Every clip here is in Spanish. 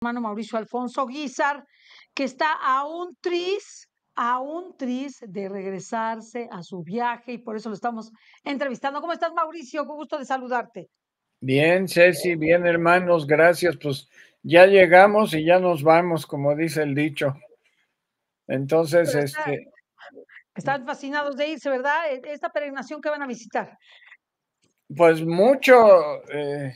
hermano Mauricio Alfonso Guizar, que está a un tris, a un tris de regresarse a su viaje y por eso lo estamos entrevistando. ¿Cómo estás, Mauricio? Qué gusto de saludarte. Bien, Ceci, bien, hermanos, gracias. Pues ya llegamos y ya nos vamos, como dice el dicho. Entonces, este. Están fascinados de irse, ¿verdad? E, esta peregrinación que van a visitar. Pues mucho. Eh,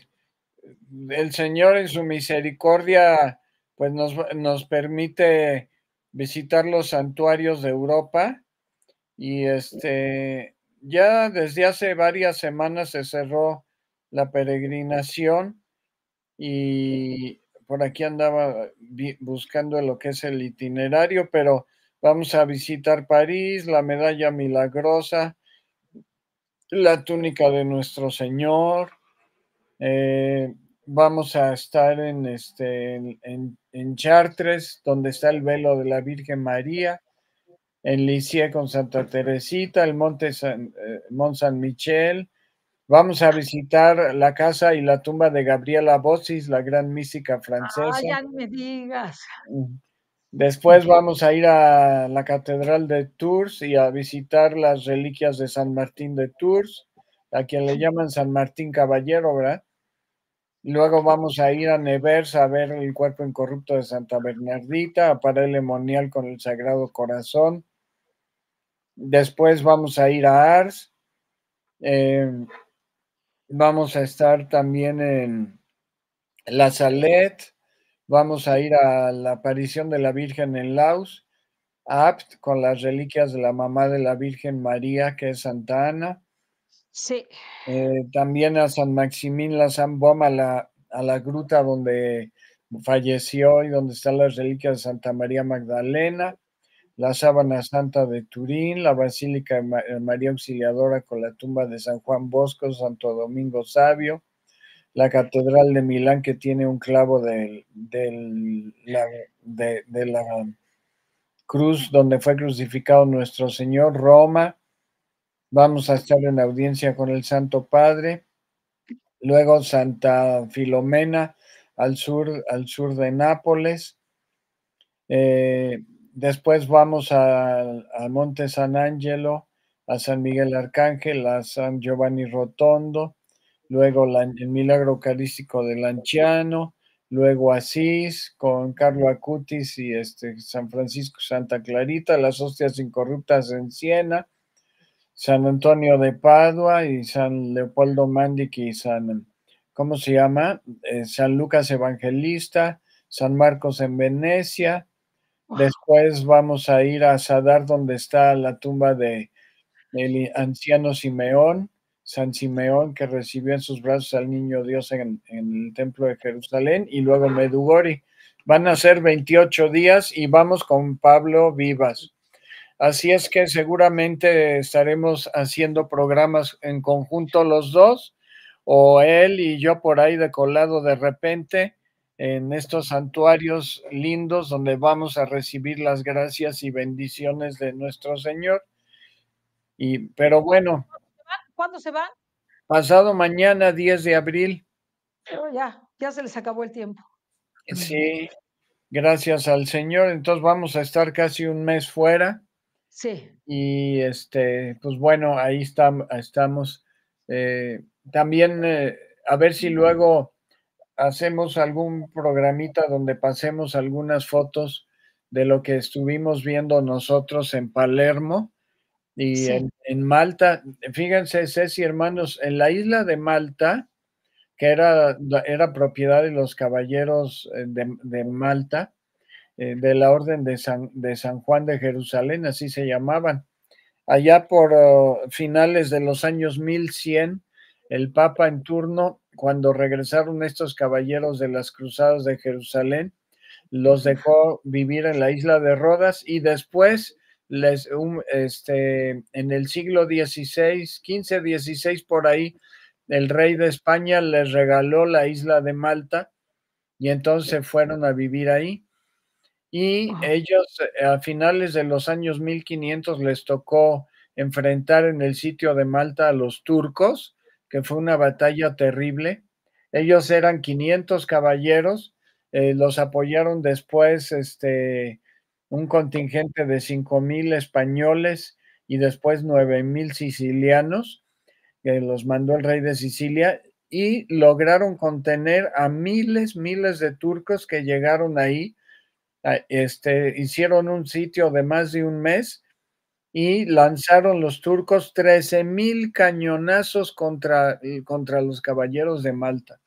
el Señor en su misericordia, pues nos, nos permite visitar los santuarios de Europa. Y este ya desde hace varias semanas se cerró la peregrinación y por aquí andaba buscando lo que es el itinerario, pero vamos a visitar París, la medalla milagrosa, la túnica de nuestro Señor, eh, vamos a estar en, este, en, Chartres, donde está el velo de la Virgen María, en Lisieux con Santa Teresita, el Monte San, eh, Mont San Michel. Vamos a visitar la casa y la tumba de Gabriela Bossis, la gran mística francesa. Ay, ya no me digas. Después vamos a ir a la Catedral de Tours y a visitar las reliquias de San Martín de Tours, a quien le llaman San Martín Caballero, ¿verdad? Luego vamos a ir a Nevers a ver el cuerpo incorrupto de Santa Bernardita, a parar monial con el Sagrado Corazón. Después vamos a ir a Ars. Em, vamos a estar también en La Salette. Vamos a ir a la aparición de la Virgen en Laos. Apt con las reliquias de la mamá de la Virgen María, que es Santa Ana. Sí. Eh, también a San Maximín la San a la, a la gruta donde falleció y donde están las reliquias de Santa María Magdalena, la sábana santa de Turín, la Basílica de eh, María Auxiliadora con la tumba de San Juan Bosco, Santo Domingo Sabio, la Catedral de Milán que tiene un clavo de, de la cruz donde fue crucificado nuestro Señor, Roma, Vamos a estar en audiencia con el Santo Padre. Luego Santa Filomena al sur, al sur de Nápoles. Eh, después vamos al Monte San Angelo, a San Miguel Arcángel, a San Giovanni Rotondo, luego el milagro eucarístico del Anciano, luego Asís con Carlo Acutis y este, San Francisco Santa Clarita, las hostias incorruptas en Siena, San Antonio de Padua y San Leopoldo Mandic y San, ¿cómo se llama? Eh, San Lucas Evangelista, San Marcos en Venecia. Después vamos a ir a Sadar, donde está la tumba de el anciano Simeón, San Simeón, que recibió en sus brazos al niño Dios en, en el templo de Jerusalén, y luego Medugori. Van a ser 28 días y vamos con Pablo Vivas. Así es que seguramente estaremos haciendo programas en conjunto los dos, o él y yo por ahí de colado de repente en estos santuarios lindos donde vamos a recibir las gracias y bendiciones de nuestro Señor. Y, pero bueno. ¿Cuándo se van? Pasado mañana, 10 de abril. Pero ya, ya se les acabó el tiempo. Sí, gracias al Señor. Entonces vamos a estar casi un mes fuera. Sí. Y este, pues bueno, ahí estamos. Eh, también eh, a ver si luego hacemos algún programita donde pasemos algunas fotos de lo que estuvimos viendo nosotros en Palermo y en, Malta. Fíjense, Ceci, hermanos, en la isla de Malta, que era, era propiedad de los caballeros eh, de Malta, eh, de la Orden de San, de San Juan de Jerusalén, así se llamaban. Allá por oh, finales de los años 1100, el Papa en turno, cuando regresaron estos caballeros de las cruzadas de Jerusalén, los dejó vivir en la isla de Rodas y después les, este, en el siglo XVI, 15, 16 por ahí, el rey de España les regaló la isla de Malta y entonces fueron a vivir ahí y ellos eh, a finales de los años 1500 les tocó enfrentar en el sitio de Malta a los turcos, que fue una batalla terrible. Ellos eran 500 caballeros eh, los apoyaron después este, un contingente de cinco mil españoles y después nueve mil sicilianos, que los mandó el rey de Sicilia, y lograron contener a miles, miles de turcos que llegaron ahí. Este, hicieron un sitio de más de un mes y lanzaron los turcos 13 mil cañonazos contra, contra los caballeros de Malta.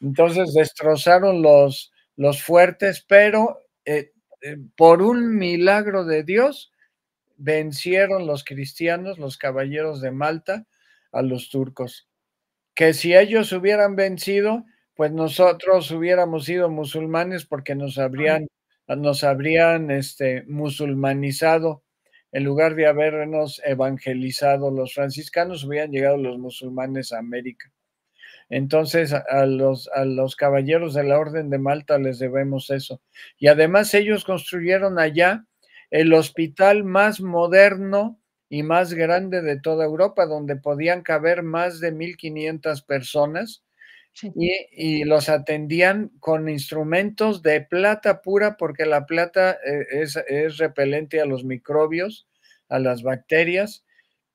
Entonces destrozaron los, los fuertes, pero eh, eh, por un milagro de Dios vencieron los cristianos, los caballeros de Malta, a los turcos. Que si ellos hubieran vencido, pues nosotros hubiéramos sido musulmanes porque nos habrían, nos habrían este, musulmanizado en lugar de habernos evangelizado los franciscanos, hubieran llegado los musulmanes a América. Entonces, a los, a los caballeros de la Orden de Malta les debemos eso. Y además ellos construyeron allá el hospital más moderno y más grande de toda Europa, donde podían caber más de 1.500 personas y, los atendían con instrumentos de plata pura, porque la plata eh, es, es repelente a los microbios, a las bacterias,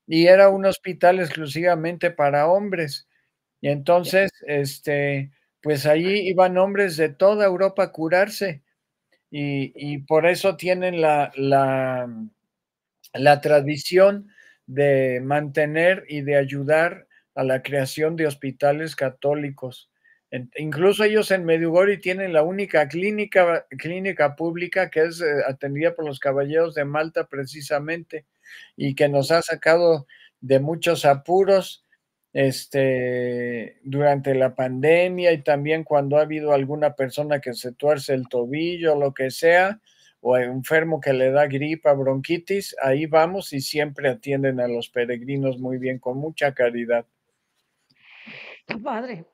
y era un hospital exclusivamente para hombres. Y entonces, este, pues allí iban hombres de toda Europa a curarse. Y, y por eso tienen la, la, la tradición de mantener y de ayudar a la creación de hospitales católicos. Incluso ellos en Medjugorje tienen la única clínica, clínica pública que es eh, atendida por los caballeros de Malta precisamente y que nos ha sacado de muchos apuros este, durante la pandemia y también cuando ha habido alguna persona que se tuerce el tobillo, lo que sea, o enfermo que le da gripa, bronquitis, ahí vamos y siempre atienden a los peregrinos muy bien, con mucha caridad. Qué padre.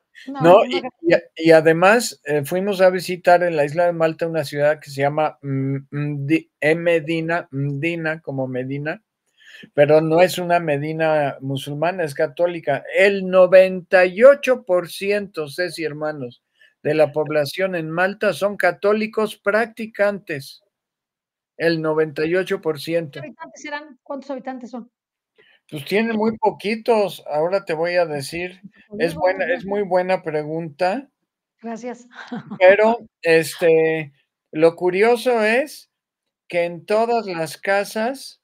No, y, y, además eh, fuimos a visitar en la isla de Malta una ciudad que se llama Medina, Medina, como Medina, pero no es una Medina musulmana, es católica. El 98%, Ceci hermanos, de la población en Malta son católicos practicantes. El 98%. ¿Cuántos habitantes eran? ¿Cuántos habitantes son? Pues tiene muy poquitos, ahora te voy a decir. Es buena, es muy buena pregunta. Gracias. Pero este lo curioso es que en todas las casas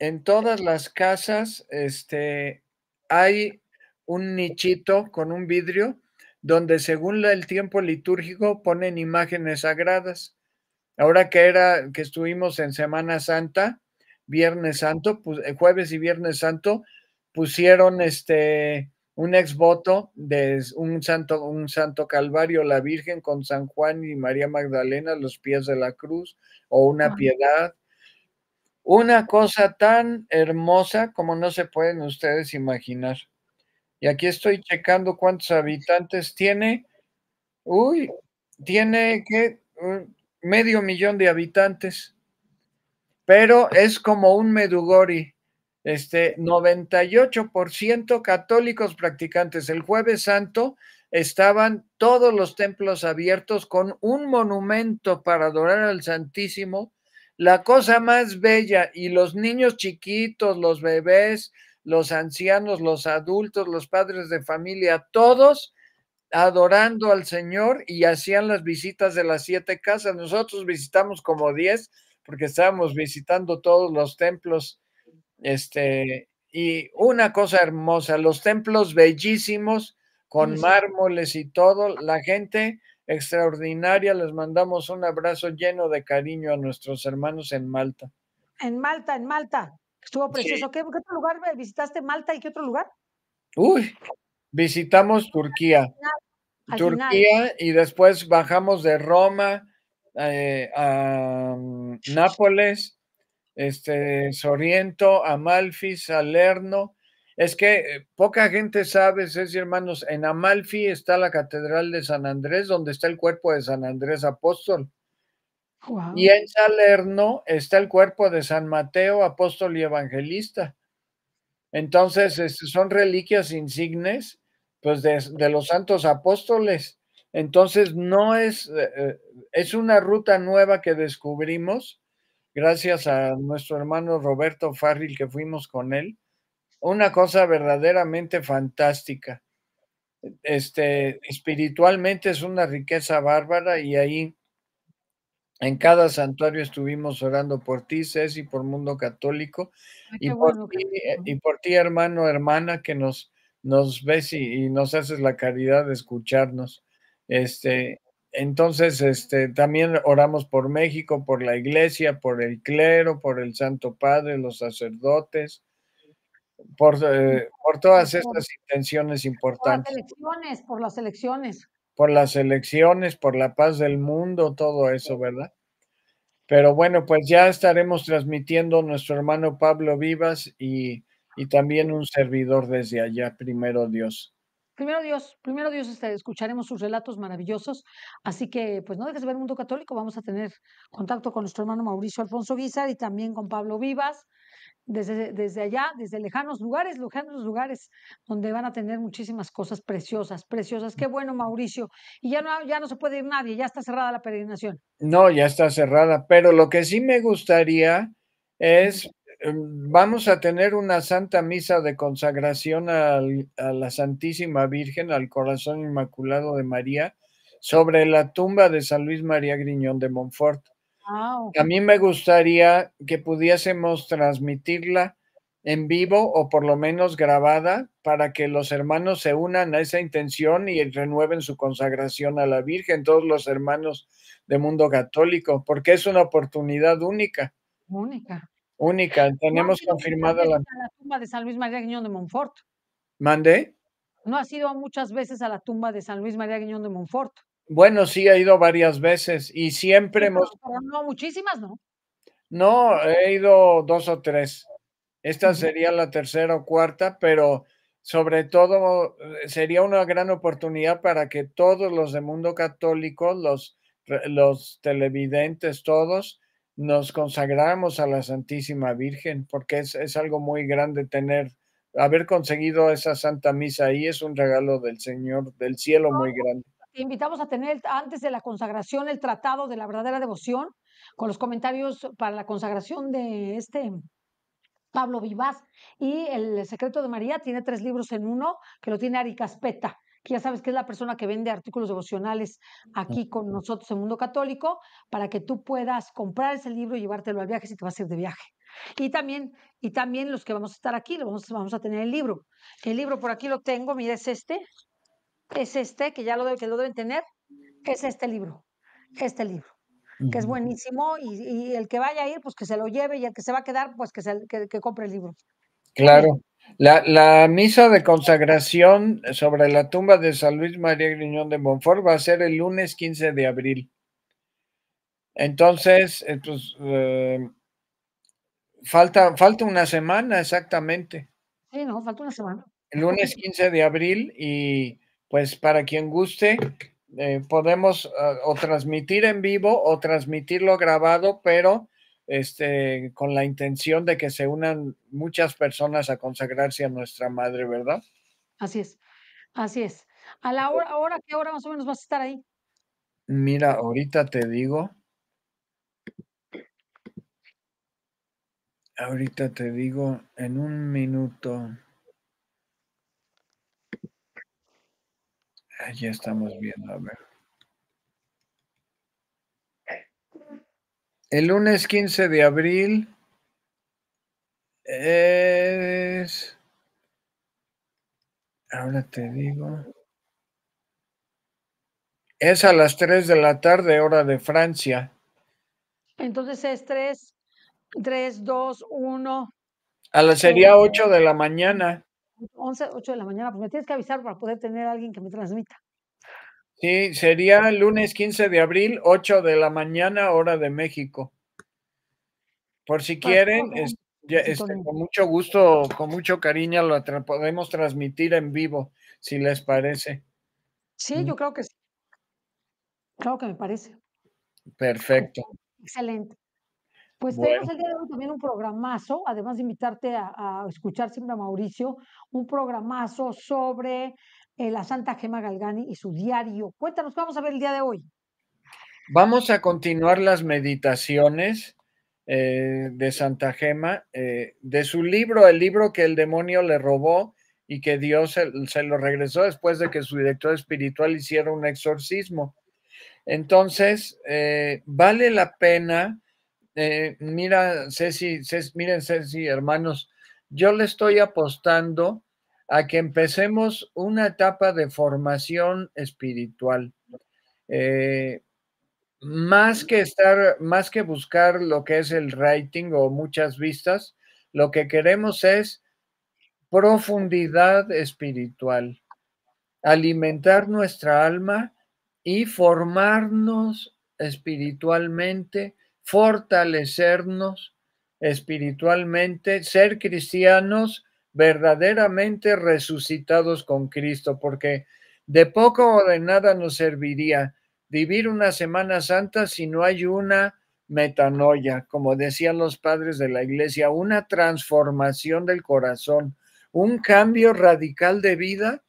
en todas las casas este, hay un nichito con un vidrio donde según el tiempo litúrgico ponen imágenes sagradas. Ahora que era que estuvimos en Semana Santa, Viernes Santo, pues, eh, jueves y Viernes Santo, pusieron este un exvoto de un santo, un santo Calvario, la Virgen con San Juan y María Magdalena, los pies de la cruz, o una piedad, una cosa tan hermosa como no se pueden ustedes imaginar. Y aquí estoy checando cuántos habitantes tiene. Uy, tiene que medio millón de habitantes. Pero es como un Medugori. Este 98% católicos practicantes. El jueves santo estaban todos los templos abiertos con un monumento para adorar al Santísimo la cosa más bella y los niños chiquitos, los bebés, los ancianos, los adultos, los padres de familia, todos adorando al Señor y hacían las visitas de las siete casas. Nosotros visitamos como diez porque estábamos visitando todos los templos. Este, y una cosa hermosa, los templos bellísimos con mármoles y todo, la gente extraordinaria. Les mandamos un abrazo lleno de cariño a nuestros hermanos en Malta. En Malta, en Malta. Estuvo precioso. ¿Qué, otro lugar visitaste Malta y qué otro lugar? Uy, visitamos Turquía. Turquía y después bajamos de Roma eh, a mm, Nápoles, este, Soriento, Amalfi, Salerno es que eh, poca gente sabe, Ceci hermanos, en Amalfi está la Catedral de San Andrés, donde está el cuerpo de San Andrés Apóstol. Y en Salerno está el cuerpo de San Mateo, apóstol y evangelista. Entonces, este, son reliquias insignes pues, de, los santos apóstoles. Entonces, no es, eh, eh, es una ruta nueva que descubrimos gracias a nuestro hermano Roberto Farril que fuimos con él. Una cosa verdaderamente fantástica. Este, espiritualmente es una riqueza bárbara y ahí en cada santuario estuvimos orando por ti, Ceci, por Mundo Católico, y, por ti, eh, y por ti, hermano, hermana, que nos, nos ves y, y, nos haces la caridad de escucharnos. Este, entonces, este, también oramos por México, por la iglesia, por el clero, por el Santo Padre, los sacerdotes, por, eh, por todas estas intenciones importantes. Por las elecciones, por las elecciones. Por las elecciones, por la paz del mundo, todo eso, ¿verdad? Pero bueno, pues ya estaremos transmitiendo nuestro hermano Pablo Vivas y, y también un servidor desde allá, primero Dios. Primero Dios, primero Dios, este, escucharemos sus relatos maravillosos. Así que, pues no dejes de ver el mundo católico. Vamos a tener contacto con nuestro hermano Mauricio Alfonso Guizar y también con Pablo Vivas, desde, desde allá, desde lejanos lugares, lejanos lugares, donde van a tener muchísimas cosas preciosas, preciosas. Qué bueno, Mauricio. Y ya no, ya no se puede ir nadie, ya está cerrada la peregrinación. No, ya está cerrada, pero lo que sí me gustaría es vamos a tener una santa misa de consagración al, a la Santísima Virgen, al Corazón Inmaculado de María, sobre la tumba de San Luis María Griñón de Montfort. Wow. A mí me gustaría que pudiésemos transmitirla en vivo o por lo menos grabada para que los hermanos se unan a esa intención y renueven su consagración a la Virgen, todos los hermanos de mundo católico, porque es una oportunidad única. Única. Única, tenemos no confirmada la... la tumba de San Luis María Guiñón de Montfort. ¿Mande? No ha sido muchas veces a la tumba de San Luis María Guiñón de Montfort. Bueno, sí, ha ido varias veces y siempre sí, hemos... Pero no, muchísimas, ¿no? No, he ido dos o tres. Esta sería la tercera o cuarta, pero sobre todo eh, sería una gran oportunidad para que todos los de mundo católico, los, los televidentes, todos, nos consagramos a la Santísima Virgen, porque es, es, algo muy grande tener, haber conseguido esa Santa Misa ahí, es un regalo del Señor, del cielo muy grande. Te invitamos a tener antes de la consagración el tratado de la verdadera devoción, con los comentarios para la consagración de este Pablo Vivas y el secreto de María tiene tres libros en uno que lo tiene Ari Caspeta que ya sabes que es la persona que vende artículos devocionales aquí con nosotros en Mundo Católico, para que tú puedas comprar ese libro y llevártelo al viaje si te vas a ir de viaje. Y también, y también los que vamos a estar aquí, vamos, vamos a tener el libro. El libro por aquí lo tengo, mira, es este, es este, que ya lo, que lo deben tener, es este libro, este libro que es buenísimo y, y, el que vaya a ir, pues que se lo lleve y el que se va a quedar, pues que, se, que, que compre el libro. Claro. La, la, misa de consagración sobre la tumba de San Luis María Griñón de Montfort va a ser el lunes 15 de abril. Entonces, pues, eh, falta, falta una semana exactamente. Sí, no, falta una semana. El lunes 15 de abril y pues para quien guste, eh, podemos o transmitir en vivo o transmitirlo grabado, pero este, con la intención de que se unan muchas personas a consagrarse a nuestra madre, ¿verdad? Así es, así es. ¿A la hora, ahora qué hora más o menos vas a estar ahí? Mira, ahorita te digo. Ahorita te digo en un minuto. Ya estamos viendo, a ver. El lunes 15 de abril es... Ahora te digo. Es a las 3 de la tarde, hora de Francia. Entonces es 3, 3, 2, 1. A la sería 8 de la mañana. 11, 8 de la mañana. Pues me tienes que avisar para poder tener a alguien que me transmita. Sí, sería el lunes 15 de abril, 8 de la mañana, hora de México. Por si quieren, es, ya, este, con mucho gusto, con mucho cariño, lo tra podemos transmitir en vivo, si les parece. Sí, mm. yo creo que sí. Claro que me parece. Perfecto. Excelente. Pues bueno. tenemos el día de hoy también un programazo, además de invitarte a, a escuchar siempre a Mauricio, un programazo sobre eh, la Santa Gema Galgani y su diario. Cuéntanos, ¿qué vamos a ver el día de hoy? Vamos a continuar las meditaciones eh, de Santa Gema, eh, de su libro, el libro que el demonio le robó y que Dios se, lo regresó después de que su director espiritual hiciera un exorcismo. Entonces, vale la pena, mira, Ceci, miren, Ceci, hermanos, yo le estoy apostando a que empecemos una etapa de formación espiritual. Eh, más que estar, más que buscar lo que es el rating o muchas vistas, lo que queremos es profundidad espiritual, alimentar nuestra alma y formarnos espiritualmente, fortalecernos espiritualmente, ser cristianos verdaderamente resucitados con Cristo, porque de poco o de nada nos serviría vivir una Semana Santa si no hay una metanoia, como decían los padres de la iglesia, una transformación del corazón, un cambio radical de vida.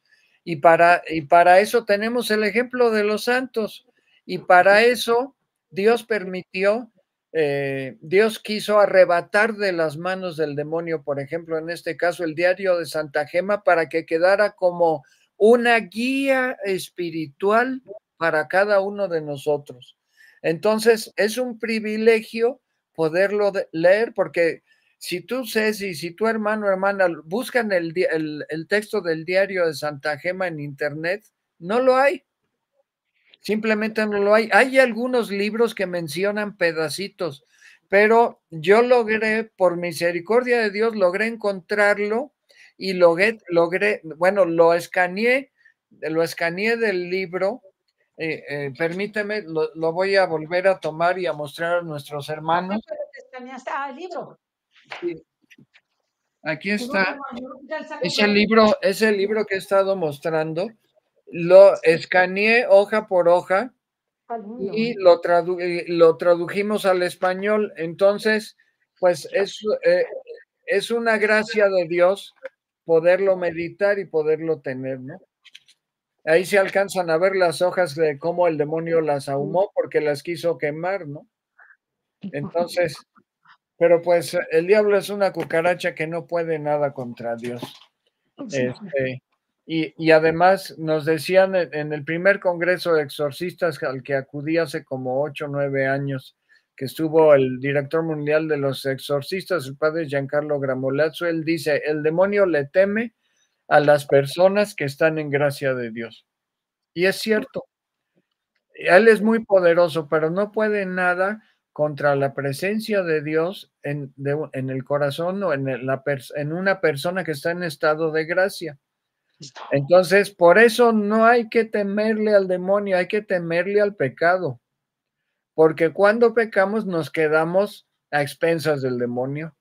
Y para, y para eso tenemos el ejemplo de los santos. Y para eso Dios permitió, eh, Dios quiso arrebatar de las manos del demonio, por ejemplo, en este caso el diario de Santa Gema, para que quedara como una guía espiritual para cada uno de nosotros. Entonces, es un privilegio poderlo leer porque si tú, Ceci, si tu hermano o hermana buscan el, el, texto del diario de Santa Gema en internet, no lo hay. Simplemente no lo hay. Hay algunos libros que mencionan pedacitos, pero yo logré, por misericordia de Dios, logré encontrarlo y logré, logré bueno, lo escaneé, lo escaneé del libro eh, eh, permíteme, lo, voy a volver a tomar y a mostrar a nuestros hermanos. Ah, el libro. Aquí está. Ese libro, ese libro que he estado mostrando, lo escaneé hoja por hoja y lo, lo tradujimos al español. Entonces, pues es, eh, es una gracia de Dios poderlo meditar y poderlo tener, ¿no? Ahí se alcanzan a ver las hojas de cómo el demonio las ahumó porque las quiso quemar, ¿no? Entonces, pero pues el diablo es una cucaracha que no puede nada contra Dios. Este, y, además nos decían en el primer congreso de exorcistas al que acudí hace como ocho o nueve años, que estuvo el director mundial de los exorcistas, el padre Giancarlo Gramolazzo, él dice, el demonio le teme a las personas que están en gracia de Dios. Y es cierto, Él es muy poderoso, pero no puede nada contra la presencia de Dios en, en el corazón o en, la en una persona que está en estado de gracia. Entonces, por eso no hay que temerle al demonio, hay que temerle al pecado, porque cuando pecamos nos quedamos a expensas del demonio.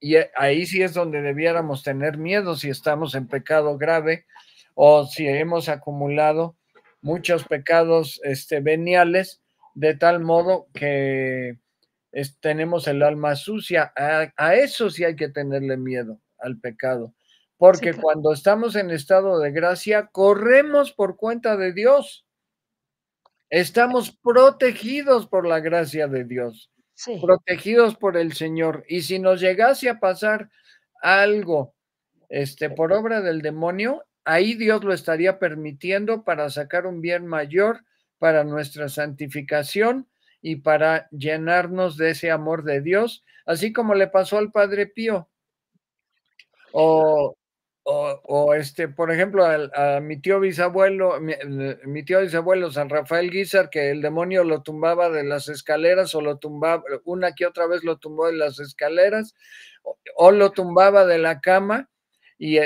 Y ahí sí es donde debiéramos tener miedo si estamos en pecado grave o si hemos acumulado muchos pecados este, veniales de tal modo que tenemos el alma sucia. A, eso sí hay que tenerle miedo, al pecado. Porque cuando estamos en estado de gracia, corremos por cuenta de Dios. Estamos protegidos por la gracia de Dios protegidos por el Señor. Y si nos llegase a pasar algo este, por obra del demonio, ahí Dios lo estaría permitiendo para sacar un bien mayor para nuestra santificación y para llenarnos de ese amor de Dios, así como le pasó al Padre Pío. O, o, este, por ejemplo, a, mi tío bisabuelo, mi, tío bisabuelo San Rafael Guizar, que el demonio lo tumbaba de las escaleras o lo tumbaba, una que otra vez lo tumbó de las escaleras o, lo tumbaba de la cama y,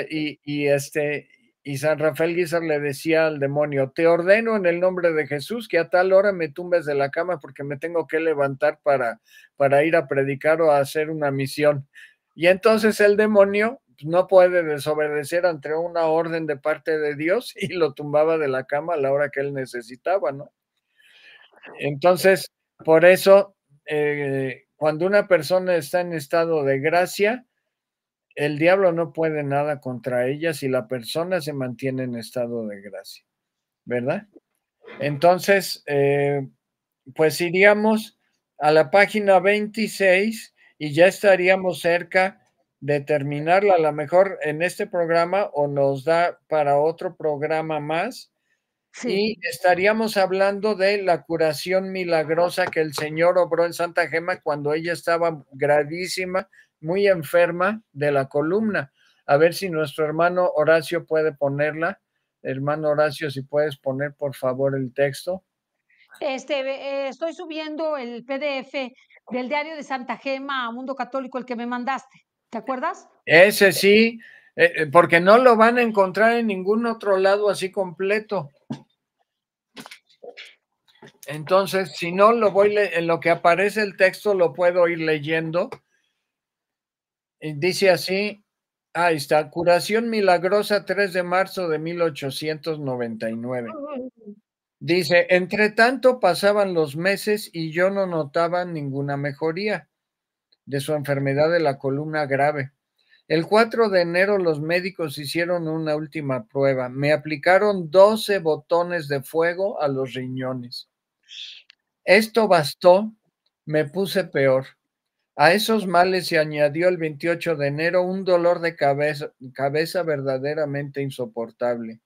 y, este, y San Rafael Guizar le decía al demonio, te ordeno en el nombre de Jesús que a tal hora me tumbes de la cama porque me tengo que levantar para, para ir a predicar o a hacer una misión. Y entonces el demonio no puede desobedecer ante una orden de parte de Dios y lo tumbaba de la cama a la hora que él necesitaba, ¿no? Entonces, por eso, eh, cuando una persona está en estado de gracia, el diablo no puede nada contra ellas y la persona se mantiene en estado de gracia, ¿verdad? Entonces, eh, pues iríamos a la página 26 y ya estaríamos cerca de terminarla. A lo mejor en este programa o nos da para otro programa más. Y estaríamos hablando de la curación milagrosa que el Señor obró en Santa Gema cuando ella estaba gravísima, muy enferma de la columna. A ver si nuestro hermano Horacio puede ponerla. Hermano Horacio, si puedes poner por favor el texto. Este, eh, estoy subiendo el PDF del diario de Santa Gema a Mundo Católico, el que me mandaste. ¿Te acuerdas? Ese sí, eh, eh, porque no lo van a encontrar en ningún otro lado así completo. Entonces, si no lo voy en lo que aparece el texto lo puedo ir leyendo. dice así, ahí está, curación milagrosa 3 de marzo de 1899. Dice, entre tanto pasaban los meses y yo no notaba ninguna mejoría de su enfermedad de la columna grave. El 4 de enero los médicos hicieron una última prueba. Me aplicaron 12 botones de fuego a los riñones. Esto bastó, me puse peor. A esos males se añadió el 28 de enero un dolor de cabeza, cabeza verdaderamente insoportable.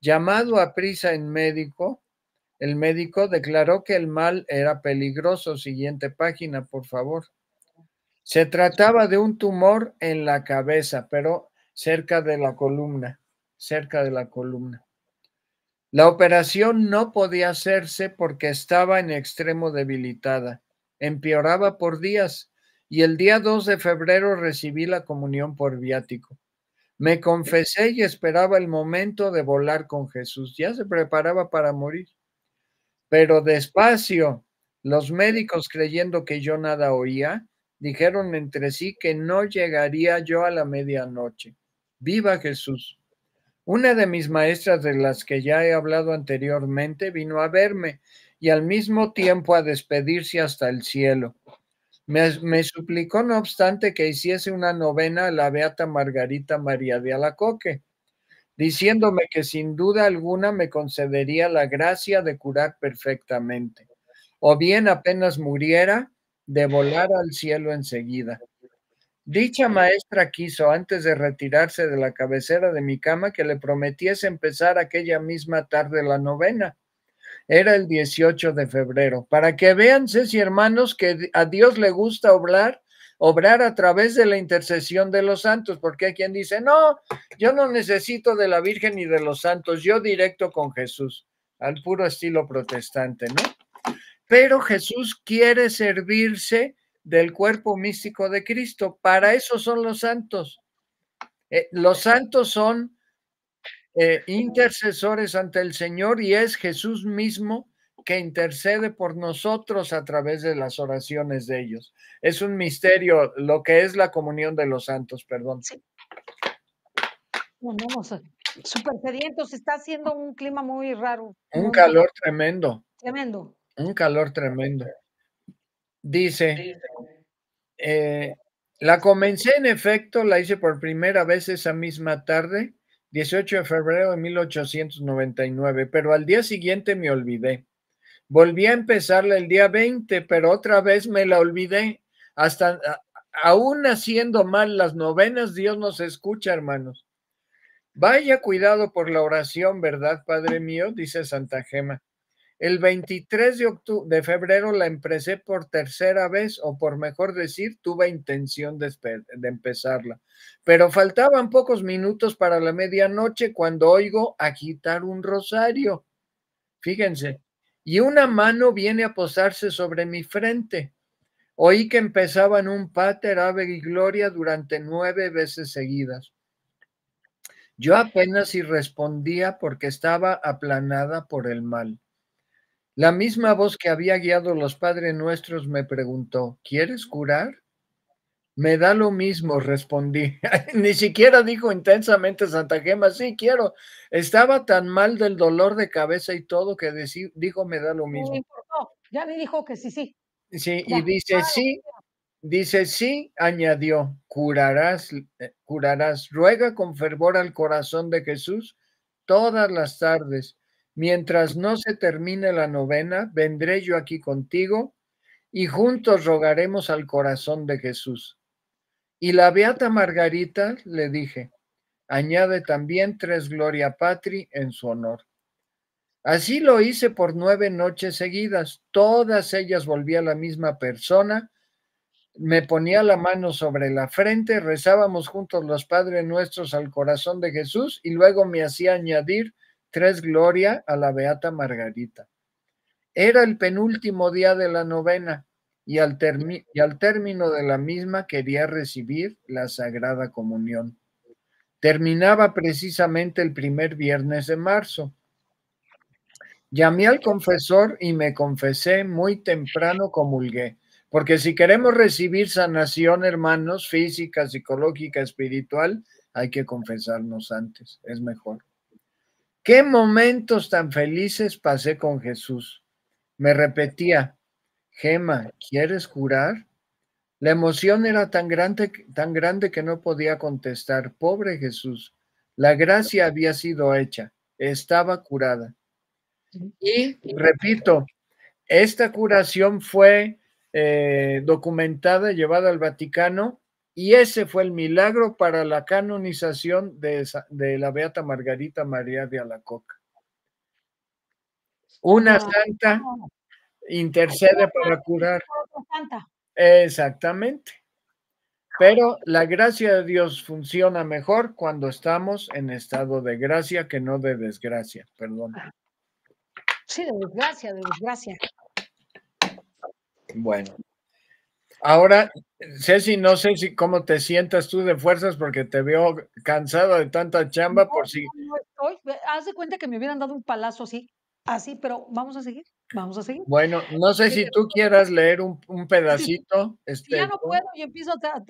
Llamado a prisa en médico, el médico declaró que el mal era peligroso. Siguiente página, por favor. Se trataba de un tumor en la cabeza, pero cerca de la columna, cerca de la columna. La operación no podía hacerse porque estaba en extremo debilitada. Empeoraba por días y el día 2 de febrero recibí la comunión por viático. Me confesé y esperaba el momento de volar con Jesús. Ya se preparaba para morir. Pero despacio, los médicos creyendo que yo nada oía, dijeron entre sí que no llegaría yo a la medianoche. Viva Jesús. Una de mis maestras de las que ya he hablado anteriormente vino a verme y al mismo tiempo a despedirse hasta el cielo. Me, me, suplicó, no obstante, que hiciese una novena a la Beata Margarita María de Alacoque diciéndome que sin duda alguna me concedería la gracia de curar perfectamente, o bien apenas muriera, de volar al cielo enseguida. Dicha maestra quiso, antes de retirarse de la cabecera de mi cama, que le prometiese empezar aquella misma tarde la novena. Era el 18 de febrero. Para que vean, Ceci, hermanos, que a Dios le gusta obrar obrar a través de la intercesión de los santos, porque hay quien dice, no, yo no necesito de la Virgen ni de los santos, yo directo con Jesús, al puro estilo protestante, ¿no? Pero Jesús quiere servirse del cuerpo místico de Cristo, para eso son los santos. Eh, los santos son eh, intercesores ante el Señor y es Jesús mismo que intercede por nosotros a través de las oraciones de ellos. Es un misterio lo que es la comunión de los santos, perdón. Sí. vamos, súper sedientos, está haciendo un clima muy raro. Un calor tremendo. Tremendo. Un calor tremendo. Dice, eh, la comencé en efecto, la hice por primera vez esa misma tarde, 18 de febrero de 1899, pero al día siguiente me olvidé. Volví a empezarla el día 20, pero otra vez me la olvidé. Hasta aún haciendo mal las novenas, Dios nos escucha, hermanos. Vaya cuidado por la oración, ¿verdad, Padre mío? Dice Santa Gema. El 23 de, febrero la empecé por tercera vez, o por mejor decir, tuve intención de, de empezarla. Pero faltaban pocos minutos para la medianoche cuando oigo agitar un rosario. Fíjense, y una mano viene a posarse sobre mi frente. Oí que empezaban un pater, ave y gloria durante nueve veces seguidas. Yo apenas si respondía porque estaba aplanada por el mal. La misma voz que había guiado los Padres Nuestros me preguntó, ¿quieres curar? Me da lo mismo, respondí. Ni siquiera dijo intensamente Santa Gema, sí, quiero. Estaba tan mal del dolor de cabeza y todo que dijo, me da lo mismo. ya me dijo que sí, sí. Sí, y dice, sí, Dice, sí, añadió, curarás, eh, curarás, ruega con fervor al corazón de Jesús todas las tardes. Mientras no se termine la novena, vendré yo aquí contigo y juntos rogaremos al corazón de Jesús. Y la beata Margarita le dije, añade también tres Gloria Patri en su honor. Así lo hice por nueve noches seguidas. Todas ellas volví a la misma persona. Me ponía la mano sobre la frente, rezábamos juntos los Padres Nuestros al corazón de Jesús y luego me hacía añadir tres Gloria a la Beata Margarita. Era el penúltimo día de la novena y al, y al término de la misma quería recibir la Sagrada Comunión. Terminaba precisamente el primer viernes de marzo. Llamé al confesor y me confesé muy temprano comulgué, porque si queremos recibir sanación, hermanos, física, psicológica, espiritual, hay que confesarnos antes, es mejor. ¿Qué momentos tan felices pasé con Jesús? Me repetía, Gema, ¿quieres curar? La emoción era tan grande, tan grande que no podía contestar. Pobre Jesús, la gracia había sido hecha, estaba curada. Y repito, esta curación fue eh, documentada, llevada al Vaticano, y ese fue el milagro para la canonización de, de la Beata Margarita María de Alacoca. Una santa intercede para curar. Exactamente. Pero la gracia de Dios funciona mejor cuando estamos en estado de gracia que no de desgracia, perdón. Sí, de desgracia, de desgracia. Bueno. Ahora, Ceci, no sé si cómo te sientas tú de fuerzas porque te veo cansado de tanta chamba por si. No, estoy. Haz de cuenta que me hubieran dado un palazo así, así, pero vamos a seguir, vamos a seguir. Bueno, no sé si tú quieras leer un, un pedacito. Este, si ya no puedo y empiezo a,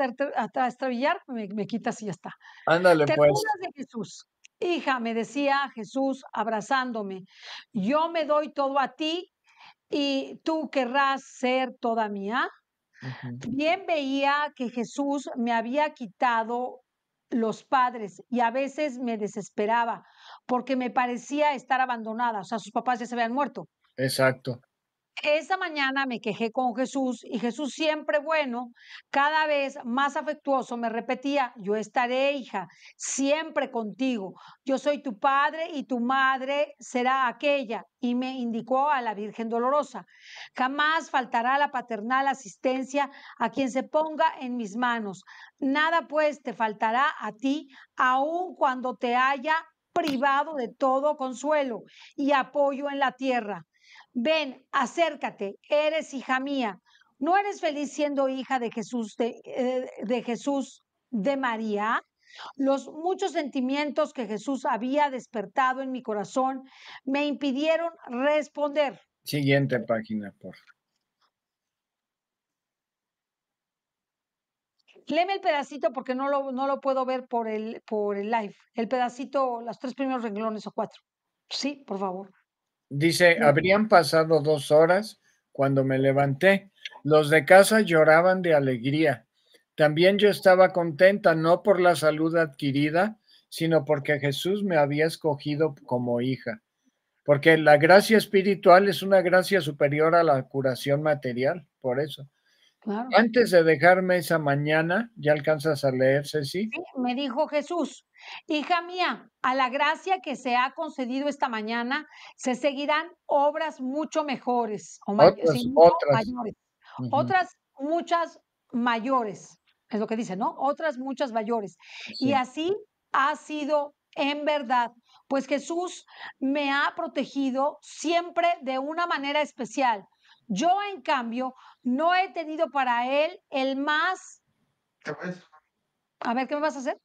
me, me, quitas y ya está. Ándale, pues. de Jesús. Hija, me decía Jesús abrazándome, yo me doy todo a ti y tú querrás ser toda mía. Bien veía que Jesús me había quitado los padres y a veces me desesperaba porque me parecía estar abandonada, o sea, sus papás ya se habían muerto. Exacto. Esa mañana me quejé con Jesús y Jesús siempre bueno, cada vez más afectuoso, me repetía, yo estaré, hija, siempre contigo. Yo soy tu padre y tu madre será aquella. Y me indicó a la Virgen Dolorosa, jamás faltará la paternal asistencia a quien se ponga en mis manos. Nada pues te faltará a ti, aun cuando te haya privado de todo consuelo y apoyo en la tierra. Ven, acércate, eres hija mía. ¿No eres feliz siendo hija de Jesús, de, eh, de Jesús, de María? Los muchos sentimientos que Jesús había despertado en mi corazón me impidieron responder. Siguiente página, por. Léeme el pedacito porque no lo, no lo puedo ver por el, por el live. El pedacito, los tres primeros renglones o cuatro. Sí, por favor. Dice, habrían pasado dos horas cuando me levanté. Los de casa lloraban de alegría. También yo estaba contenta, no por la salud adquirida, sino porque Jesús me había escogido como hija. Porque la gracia espiritual es una gracia superior a la curación material, por eso. Antes de dejarme esa mañana, ¿ya alcanzas a leer, Ceci? Sí, me dijo Jesús, hija mía, a la gracia que se ha concedido esta mañana se seguirán obras mucho mejores, o otras, otras. mayores, otras muchas mayores, es lo que dice, ¿no? Otras muchas mayores. Y así ha sido en verdad, pues Jesús me ha protegido siempre de una manera especial yo, en cambio, no he tenido para él el más... A ver, ¿qué me vas a hacer?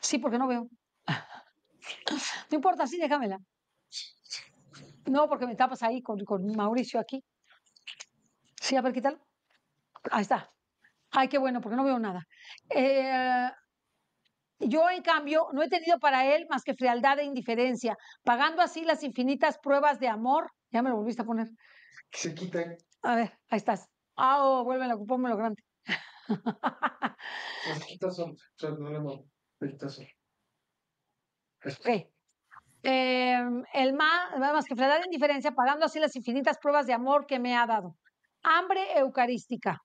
Sí, porque no veo. No importa, sí, déjamela. No, porque me tapas ahí con, Mauricio aquí. Sí, a ver, ¿qué tal? Ahí está. Ay, qué bueno, porque no veo nada. Eh, yo, en cambio, no he tenido para él más que frialdad e indiferencia, pagando así las infinitas pruebas de amor. Ya me lo volviste a poner se quiten. A ver, ahí estás. Ah, oh, vuélvela, lo grande. Okay. Eh, el más, más que frenar la indiferencia, pagando así las infinitas pruebas de amor que me ha dado. Hambre eucarística.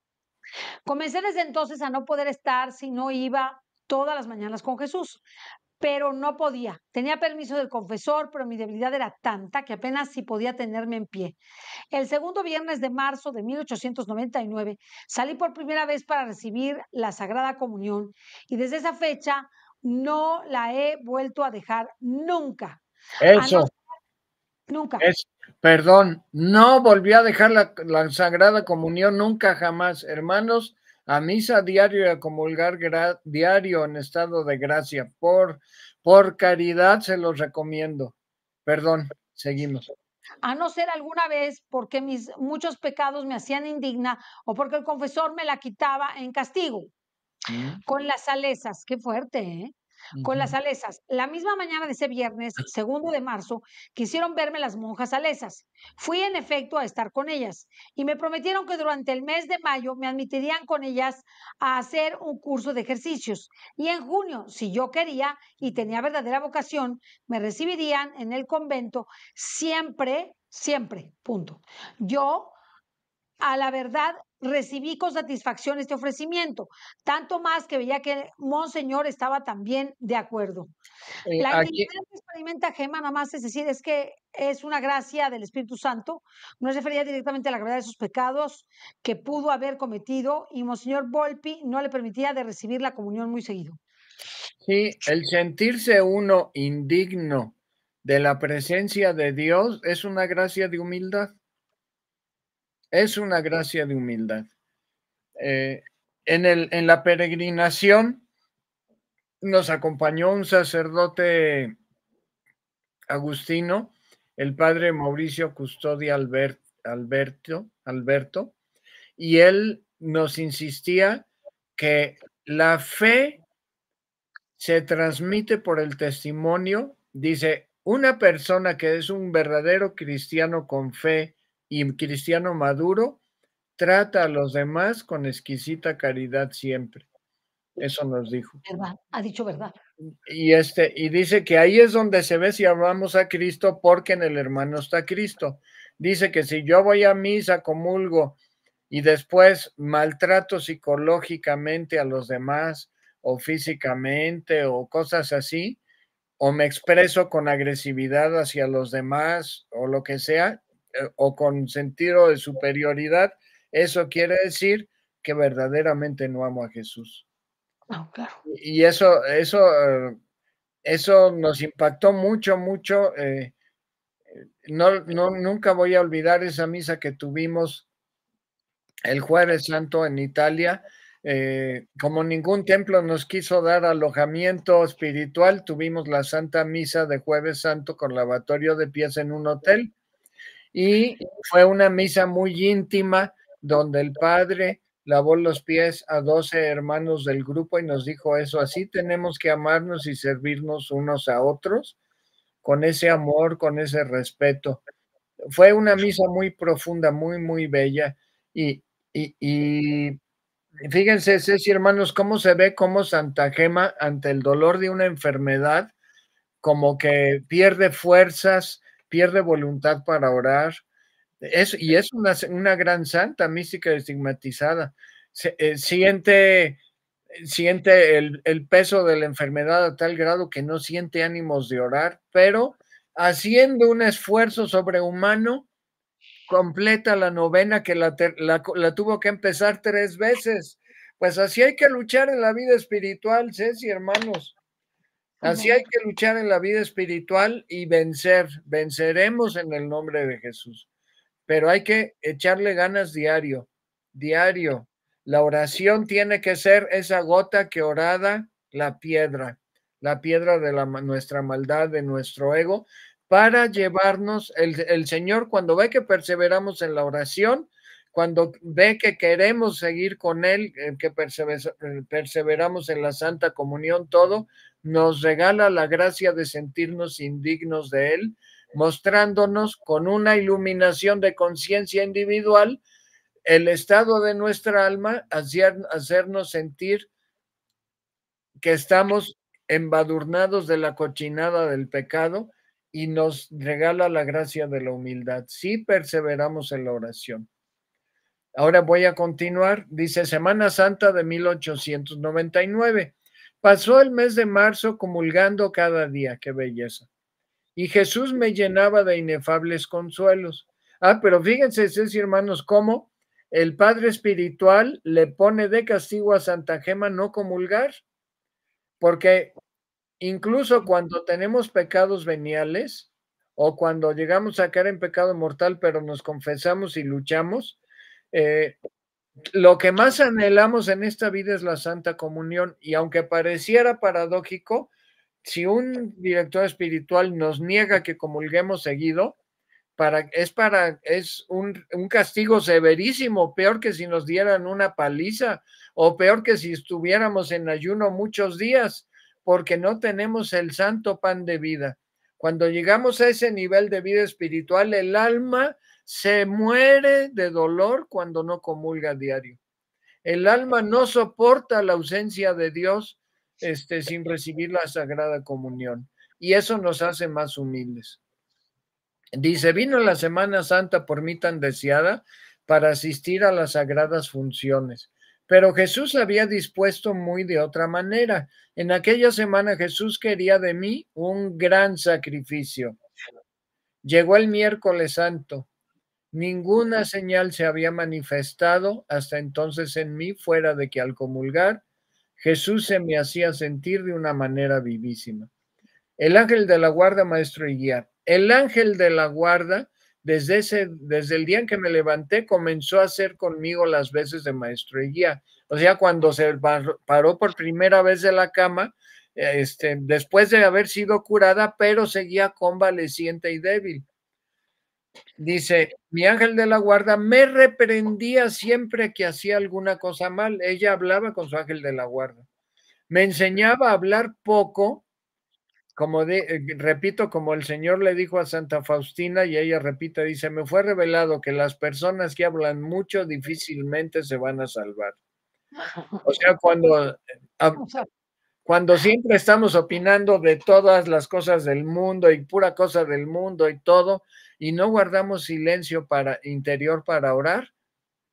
Comencé desde entonces a no poder estar si no iba todas las mañanas con Jesús, pero no podía. Tenía permiso del confesor, pero mi debilidad era tanta que apenas si podía tenerme en pie. El segundo viernes de marzo de 1899 salí por primera vez para recibir la Sagrada Comunión y desde esa fecha no la he vuelto a dejar nunca. Eso. nunca. perdón, no volví a dejar la, la, Sagrada Comunión nunca jamás. Hermanos, a misa diario y a comulgar diario en estado de gracia. Por, por caridad se los recomiendo. Perdón, seguimos a no ser alguna vez porque mis muchos pecados me hacían indigna o porque el confesor me la quitaba en castigo. Mm. Con las salesas, qué fuerte, ¿eh? Con las salesas. La misma mañana de ese viernes, segundo de marzo, quisieron verme las monjas salesas. Fui en efecto a estar con ellas y me prometieron que durante el mes de mayo me admitirían con ellas a hacer un curso de ejercicios. Y en junio, si yo quería y tenía verdadera vocación, me recibirían en el convento siempre, siempre, punto. Yo a la verdad recibí con satisfacción este ofrecimiento, tanto más que veía que Monseñor estaba también de acuerdo. Eh, la aquí... que experimenta Gema nada más es decir, es que es una gracia del Espíritu Santo, no se refería directamente a la gravedad de sus pecados que pudo haber cometido y Monseñor Volpi no le permitía de recibir la comunión muy seguido. Sí, el sentirse uno indigno de la presencia de Dios es una gracia de humildad. Es una gracia de humildad. Eh, en, el, en la peregrinación nos acompañó un sacerdote agustino, el padre Mauricio Custodia Alberto, Alberto, y él nos insistía que la fe se transmite por el testimonio. Dice, una persona que es un verdadero cristiano con fe y cristiano maduro trata a los demás con exquisita caridad siempre. Eso nos dijo. ha dicho verdad. Y este, y dice que ahí es donde se ve si amamos a Cristo, porque en el hermano está Cristo. Dice que si yo voy a misa, comulgo y después maltrato psicológicamente a los demás, o físicamente, o cosas así, o me expreso con agresividad hacia los demás, o lo que sea, eh, o con sentido de superioridad, eso quiere decir que verdaderamente no amo a Jesús. Y eso, eso, eh, eso nos impactó mucho, mucho. Eh, no, no, nunca voy a olvidar esa misa que tuvimos el jueves santo en Italia. como ningún templo nos quiso dar alojamiento espiritual, tuvimos la Santa Misa de Jueves Santo con lavatorio de pies en un hotel y fue una misa muy íntima donde el padre lavó los pies a 12 hermanos del grupo y nos dijo eso, así tenemos que amarnos y servirnos unos a otros con ese amor, con ese respeto. Fue una misa muy profunda, muy, muy bella y, y, y fíjense, Ceci, hermanos, cómo se ve cómo Santa Gema ante el dolor de una enfermedad, como que pierde fuerzas, pierde voluntad para orar. Y es una, una gran santa mística estigmatizada. Eh, siente siente el, el, peso de la enfermedad a tal grado que no siente ánimos de orar, pero haciendo un esfuerzo sobrehumano, completa la novena que la, la, la, tuvo que empezar tres veces. Pues así hay que luchar en la vida espiritual, Ceci, hermanos. Así hay que luchar en la vida espiritual y vencer. Venceremos en el nombre de Jesús. Pero hay que echarle ganas diario, diario. La oración tiene que ser esa gota que orada la piedra, la piedra de la, nuestra maldad, de nuestro ego, para llevarnos el, el Señor cuando ve que perseveramos en la oración, cuando ve que queremos seguir con Él, que perseveramos en la Santa Comunión, todo, nos regala la gracia de sentirnos indignos de Él, mostrándonos con una iluminación de conciencia individual el estado de nuestra alma, hacer, hacernos sentir que estamos embadurnados de la cochinada del pecado y nos regala la gracia de la humildad. Si perseveramos en la oración. Ahora voy a continuar. Dice Semana Santa de 1899. Pasó el mes de marzo comulgando cada día. Qué belleza. Y Jesús me llenaba de inefables consuelos. Ah, pero fíjense, Ceci, hermanos, cómo el Padre Espiritual le pone de castigo a Santa Gema no comulgar. Porque incluso cuando tenemos pecados veniales o cuando llegamos a caer en pecado mortal, pero nos confesamos y luchamos, eh, lo que más anhelamos en esta vida es la Santa Comunión. Y aunque pareciera paradójico, si un director espiritual nos niega que comulguemos seguido, es para, es un, un, castigo severísimo, peor que si nos dieran una paliza o peor que si estuviéramos en ayuno muchos días, porque no tenemos el santo pan de vida. Cuando llegamos a ese nivel de vida espiritual, el alma se muere de dolor cuando no comulga diario. El alma no soporta la ausencia de Dios este, sin recibir la Sagrada Comunión y eso nos hace más humildes. Dice, vino la Semana Santa por mí tan deseada para asistir a las sagradas funciones. Pero Jesús había dispuesto muy de otra manera. En aquella semana Jesús quería de mí un gran sacrificio. Llegó el miércoles santo. Ninguna señal se había manifestado hasta entonces en mí fuera de que al comulgar Jesús se me hacía sentir de una manera vivísima. El ángel de la guarda, maestro y guía. El ángel de la guarda, desde, ese, desde el día en que me levanté, comenzó a hacer conmigo las veces de maestro y guía. O sea, cuando se paró por primera vez de la cama, este, después de haber sido curada, pero seguía convaleciente y débil. Dice, mi ángel de la guarda me reprendía siempre que hacía alguna cosa mal. Ella hablaba con su ángel de la guarda. Me enseñaba a hablar poco, como de, eh, repito, como el Señor le dijo a Santa Faustina y ella repite, dice, me fue revelado que las personas que hablan mucho difícilmente se van a salvar. O sea, cuando, eh, cuando siempre estamos opinando de todas las cosas del mundo y pura cosa del mundo y todo, y no guardamos silencio para interior para orar,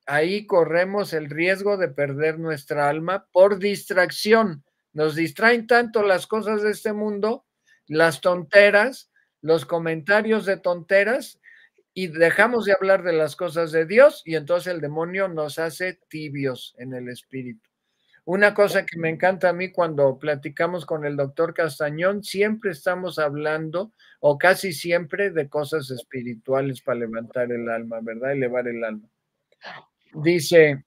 ahí corremos el riesgo de perder nuestra alma por distracción. Nos distraen tanto las cosas de este mundo, las tonteras, los comentarios de tonteras, y dejamos de hablar de las cosas de Dios y entonces el demonio nos hace tibios en el espíritu. Una cosa que me encanta a mí cuando platicamos con el doctor Castañón, siempre estamos hablando, o casi siempre, de cosas espirituales para levantar el alma, ¿verdad? Elevar el alma. Dice,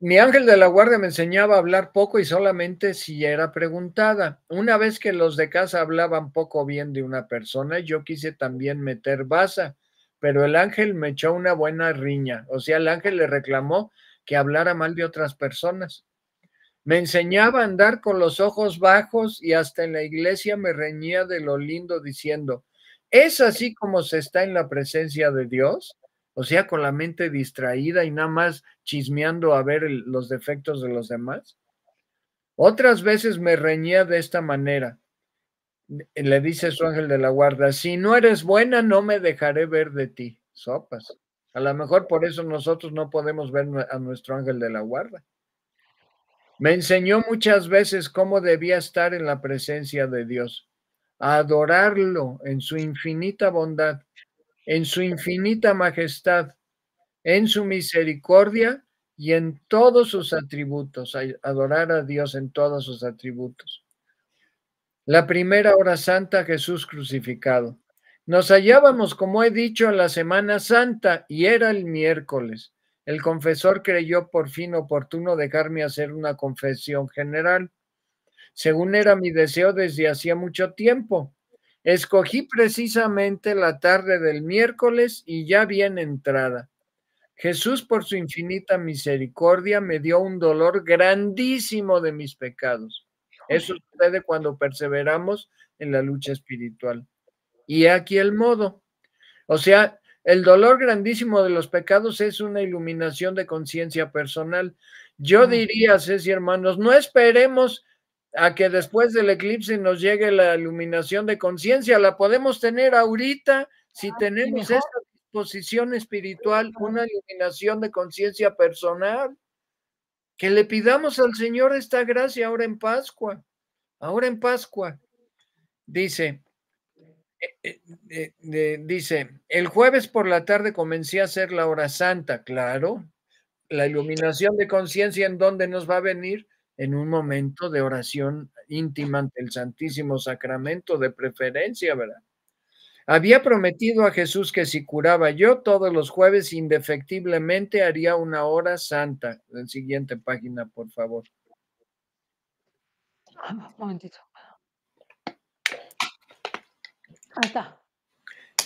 mi ángel de la guardia me enseñaba a hablar poco y solamente si era preguntada. Una vez que los de casa hablaban poco bien de una persona, yo quise también meter baza, pero el ángel me echó una buena riña. O sea, el ángel le reclamó que hablara mal de otras personas. Me enseñaba a andar con los ojos bajos y hasta en la iglesia me reñía de lo lindo diciendo, ¿es así como se está en la presencia de Dios? O sea, con la mente distraída y nada más chismeando a ver los defectos de los demás. Otras veces me reñía de esta manera. Le dice su ángel de la guarda, si no eres buena, no me dejaré ver de ti. Sopas. A lo mejor por eso nosotros no podemos ver a nuestro ángel de la guarda. Me enseñó muchas veces cómo debía estar en la presencia de Dios, a adorarlo en su infinita bondad, en su infinita majestad, en su misericordia y en todos sus atributos, adorar a Dios en todos sus atributos. La primera hora santa, Jesús crucificado. Nos hallábamos, como he dicho, en la Semana Santa y era el miércoles. El confesor creyó por fin oportuno dejarme hacer una confesión general, según era mi deseo desde hacía mucho tiempo. Escogí precisamente la tarde del miércoles y ya bien entrada. Jesús, por su infinita misericordia, me dio un dolor grandísimo de mis pecados. Eso sucede cuando perseveramos en la lucha espiritual. Y aquí el modo. O sea, El dolor grandísimo de los pecados es una iluminación de conciencia personal. Yo diría, Ceci, hermanos, no esperemos a que después del eclipse nos llegue la iluminación de conciencia. La podemos tener ahorita si tenemos esa disposición espiritual, una iluminación de conciencia personal. Que le pidamos al Señor esta gracia ahora en Pascua. Ahora en Pascua. Dice, eh, eh, eh, dice, el jueves por la tarde comencé a hacer la hora santa, claro. La iluminación de conciencia en dónde nos va a venir en un momento de oración íntima ante el Santísimo Sacramento de preferencia, ¿verdad? Había prometido a Jesús que si curaba yo todos los jueves indefectiblemente haría una hora santa. La siguiente página, por favor. Un momentito. Ahí está.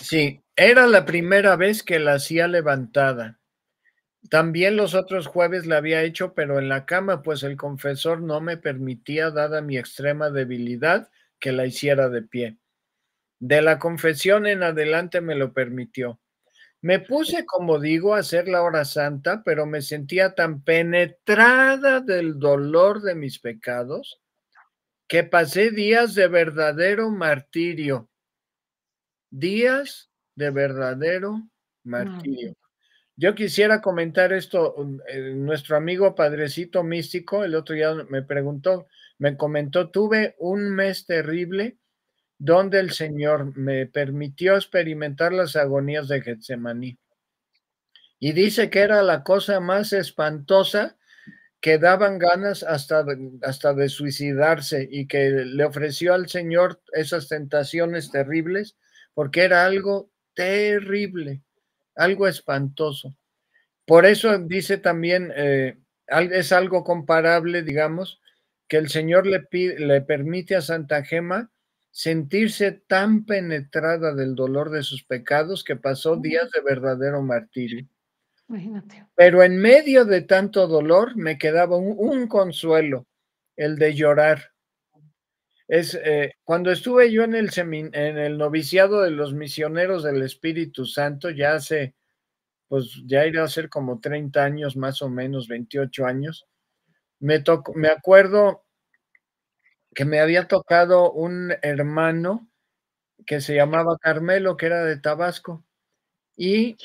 Sí, era la primera vez que la hacía levantada. También los otros jueves la había hecho, pero en la cama, pues el confesor no me permitía, dada mi extrema debilidad, que la hiciera de pie. De la confesión en adelante me lo permitió. Me puse, como digo, a hacer la hora santa, pero me sentía tan penetrada del dolor de mis pecados que pasé días de verdadero martirio días de verdadero martirio. Yo quisiera comentar esto, um, eh, nuestro amigo Padrecito Místico el otro día me preguntó, me comentó, tuve un mes terrible donde el Señor me permitió experimentar las agonías de Getsemaní. Y dice que era la cosa más espantosa que daban ganas hasta hasta de suicidarse y que le ofreció al Señor esas tentaciones terribles porque era algo terrible, algo espantoso. Por eso dice también, eh, es algo comparable, digamos, que el Señor le, le permite a Santa Gema sentirse tan penetrada del dolor de sus pecados que pasó días de verdadero martirio. Imagínate. Pero en medio de tanto dolor me quedaba un consuelo, el de llorar es eh, cuando estuve yo en el, en el noviciado de los misioneros del Espíritu Santo, ya hace, pues ya irá a ser como 30 años más o menos, 28 años, me, tocó, me acuerdo que me había tocado un hermano que se llamaba Carmelo, que era de Tabasco, y,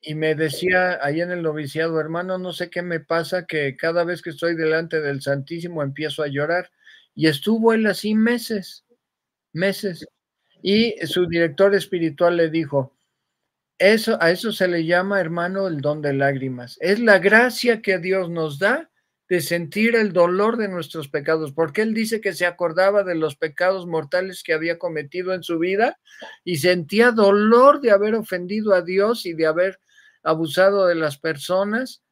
y me decía ahí en el noviciado, hermano, no sé qué me pasa, que cada vez que estoy delante del Santísimo empiezo a llorar y estuvo él así meses, meses. Y su director espiritual le dijo, eso, a eso se le llama, hermano, el don de lágrimas. Es la gracia que Dios nos da de sentir el dolor de nuestros pecados, porque él dice que se acordaba de los pecados mortales que había cometido en su vida y sentía dolor de haber ofendido a Dios y de haber abusado de las personas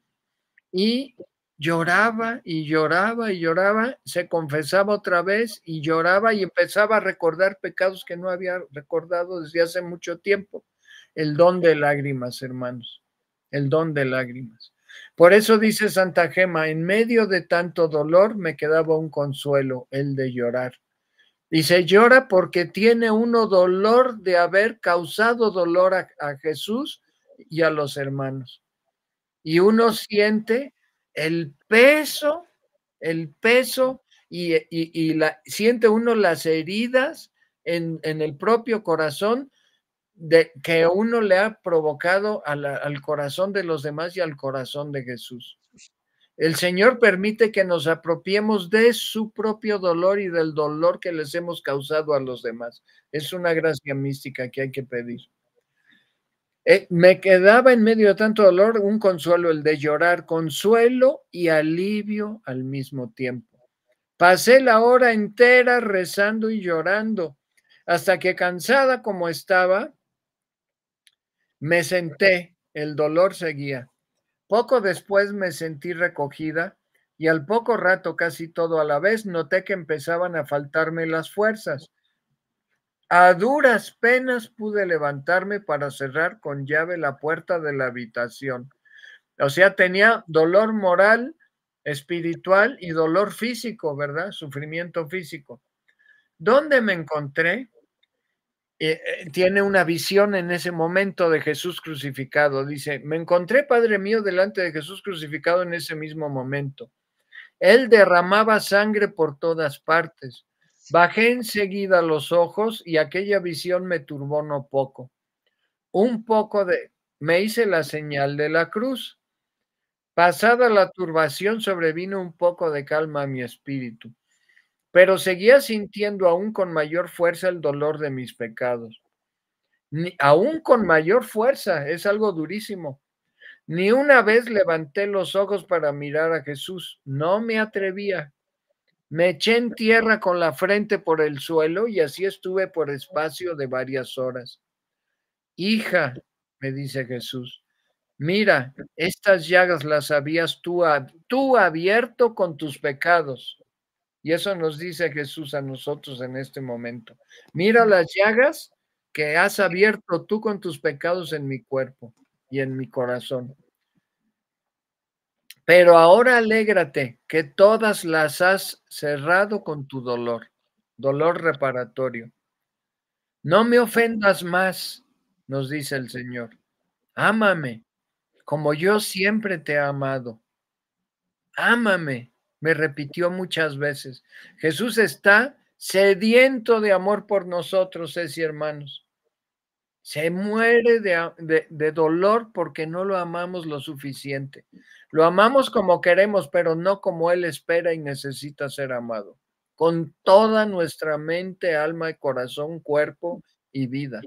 y lloraba y lloraba y lloraba, se confesaba otra vez y lloraba y empezaba a recordar pecados que no había recordado desde hace mucho tiempo. El don de lágrimas, hermanos, el don de lágrimas. Por eso dice Santa Gema, en medio de tanto dolor me quedaba un consuelo, el de llorar. Se llora porque tiene uno dolor de haber causado dolor a, a Jesús y a los hermanos. Y uno siente el peso, el peso y, la, siente uno las heridas en, el propio corazón de, que uno le ha provocado al corazón de los demás y al corazón de Jesús. El Señor permite que nos apropiemos de su propio dolor y del dolor que les hemos causado a los demás. Es una gracia mística que hay que pedir. Eh, me quedaba en medio de tanto dolor un consuelo, el de llorar, consuelo y alivio al mismo tiempo. Pasé la hora entera rezando y llorando, hasta que cansada como estaba, me senté, el dolor seguía. Poco después me sentí recogida y al poco rato, casi todo a la vez, noté que empezaban a faltarme las fuerzas. A duras penas pude levantarme para cerrar con llave la puerta de la habitación. O sea, tenía dolor moral, espiritual y dolor físico, ¿verdad? Sufrimiento físico. ¿Dónde me encontré? eh, eh, tiene una visión en ese momento de Jesús crucificado. Dice, me encontré, Padre mío, delante de Jesús crucificado en ese mismo momento. Él derramaba sangre por todas partes. Bajé enseguida los ojos y aquella visión me turbó no poco. Un poco de... Me hice la señal de la cruz. Pasada la turbación sobrevino un poco de calma a mi espíritu pero seguía sintiendo aún con mayor fuerza el dolor de mis pecados. Ni, aún con mayor fuerza, es algo durísimo. Ni una vez levanté los ojos para mirar a Jesús, no me atrevía. Me eché en tierra con la frente por el suelo y así estuve por espacio de varias horas. Hija, me dice Jesús, mira, estas llagas las habías tú, abierto con tus pecados y eso nos dice Jesús a nosotros en este momento. Mira las llagas que has abierto tú con tus pecados en mi cuerpo y en mi corazón. Pero ahora alégrate que todas las has cerrado con tu dolor, dolor reparatorio. No me ofendas más, nos dice el Señor. Ámame, como yo siempre te he amado. Ámame me repitió muchas veces. Jesús está sediento de amor por nosotros, es y hermanos. Se muere de, de, dolor porque no lo amamos lo suficiente. Lo amamos como queremos, pero no como Él espera y necesita ser amado. Con toda nuestra mente, alma y corazón, cuerpo y vida.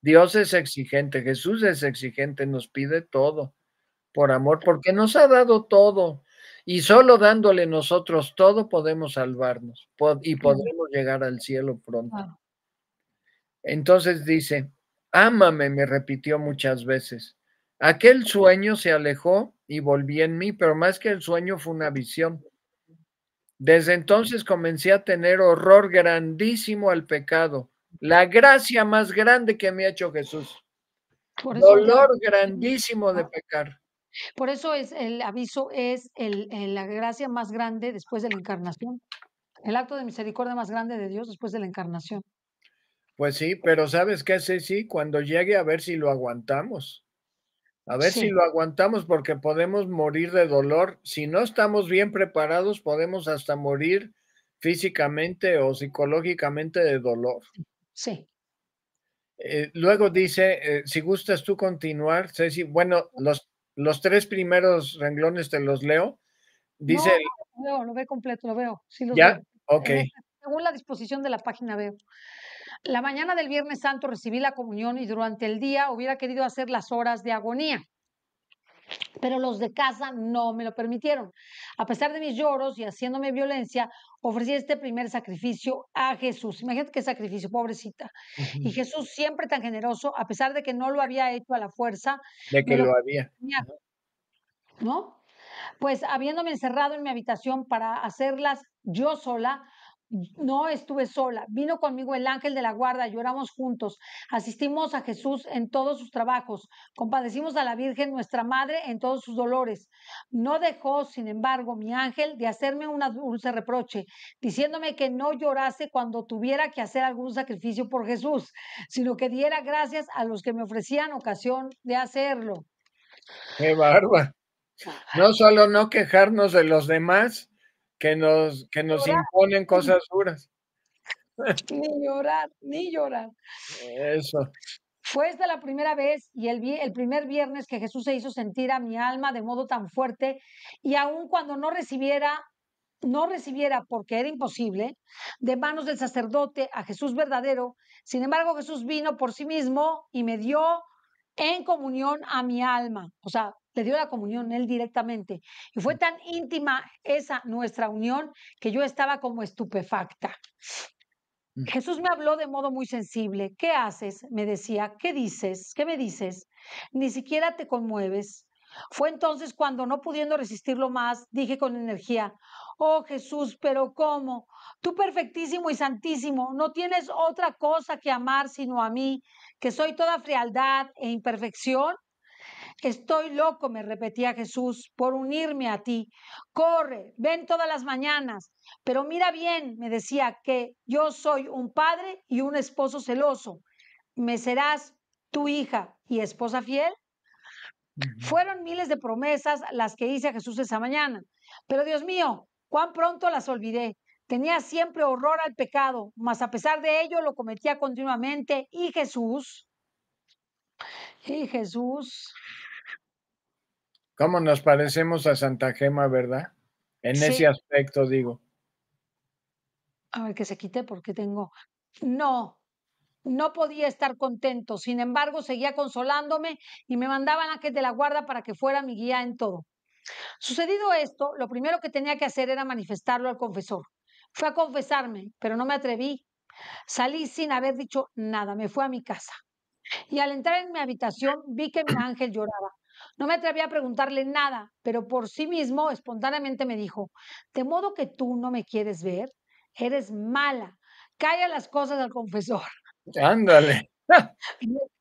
Dios es exigente, Jesús es exigente, nos pide todo por amor, porque nos ha dado todo. Y solo dándole nosotros todo podemos salvarnos y podremos llegar al cielo pronto. Entonces dice, ámame, me repitió muchas veces. Aquel sueño se alejó y volví en mí, pero más que el sueño fue una visión. Desde entonces comencé a tener horror grandísimo al pecado, la gracia más grande que me ha hecho Jesús. Dolor grandísimo de pecar. Por eso es el aviso es el, la gracia más grande después de la encarnación, el acto de misericordia más grande de Dios después de la encarnación. Pues sí, pero ¿sabes qué, sí Cuando llegue a ver si lo aguantamos. A ver si lo aguantamos porque podemos morir de dolor. Si no estamos bien preparados, podemos hasta morir físicamente o psicológicamente de dolor. Sí. Eh, luego dice, eh, si gustas tú continuar, Ceci, bueno, los, los tres primeros renglones te los leo. Dice. No, lo veo, lo veo completo, lo veo. Sí los ¿Ya? Ok. Según la disposición de la página veo. La mañana del Viernes Santo recibí la comunión y durante el día hubiera querido hacer las horas de agonía pero los de casa no me lo permitieron. A pesar de mis lloros y haciéndome violencia, ofrecí este primer sacrificio a Jesús. Imagínate qué sacrificio, pobrecita. Y Jesús, siempre tan generoso, a pesar de que no lo había hecho a la fuerza. De que lo, había. ¿No? Pues habiéndome encerrado en mi habitación para hacerlas yo sola, no estuve sola, vino conmigo el ángel de la guarda, lloramos juntos, asistimos a Jesús en todos sus trabajos, compadecimos a la Virgen nuestra Madre en todos sus dolores. No dejó, sin embargo, mi ángel de hacerme un dulce reproche, diciéndome que no llorase cuando tuviera que hacer algún sacrificio por Jesús, sino que diera gracias a los que me ofrecían ocasión de hacerlo. Qué barba. No solo no quejarnos de los demás, que nos, que nos imponen cosas duras. Ni llorar, ni llorar. Eso. Fue esta la primera vez y el, el primer viernes que Jesús se hizo sentir a mi alma de modo tan fuerte y aun cuando no recibiera, no recibiera, porque era imposible, de manos del sacerdote a Jesús verdadero, sin embargo Jesús vino por sí mismo y me dio en comunión a mi alma. O sea, le dio la comunión él directamente. Y fue tan íntima esa nuestra unión que yo estaba como estupefacta. Mm. Jesús me habló de modo muy sensible. ¿Qué haces? Me decía. ¿Qué dices? ¿Qué me dices? Ni siquiera te conmueves. Fue entonces cuando, no pudiendo resistirlo más, dije con energía, oh Jesús, pero ¿cómo? Tú perfectísimo y santísimo, no tienes otra cosa que amar sino a mí, que soy toda frialdad e imperfección. Estoy loco, me repetía Jesús, por unirme a ti. Corre, ven todas las mañanas. Pero mira bien, me decía, que yo soy un padre y un esposo celoso. ¿Me serás tu hija y esposa fiel? Fueron miles de promesas las que hice a Jesús esa mañana. Pero Dios mío, cuán pronto las olvidé. Tenía siempre horror al pecado, mas a pesar de ello lo cometía continuamente. Y Jesús, y Jesús ¿Cómo nos parecemos a Santa Gema, verdad? En ese aspecto, digo. A ver, que se quite porque tengo... No, no podía estar contento. Sin embargo, seguía consolándome y me mandaban a que de la guarda para que fuera mi guía en todo. Sucedido esto, lo primero que tenía que hacer era manifestarlo al confesor. Fue a confesarme, pero no me atreví. Salí sin haber dicho nada, me fue a mi casa. Y al entrar en mi habitación vi que mi ángel lloraba. No me atreví a preguntarle nada, pero por sí mismo espontáneamente me dijo, de modo que tú no me quieres ver, eres mala, calla las cosas al confesor. Ándale.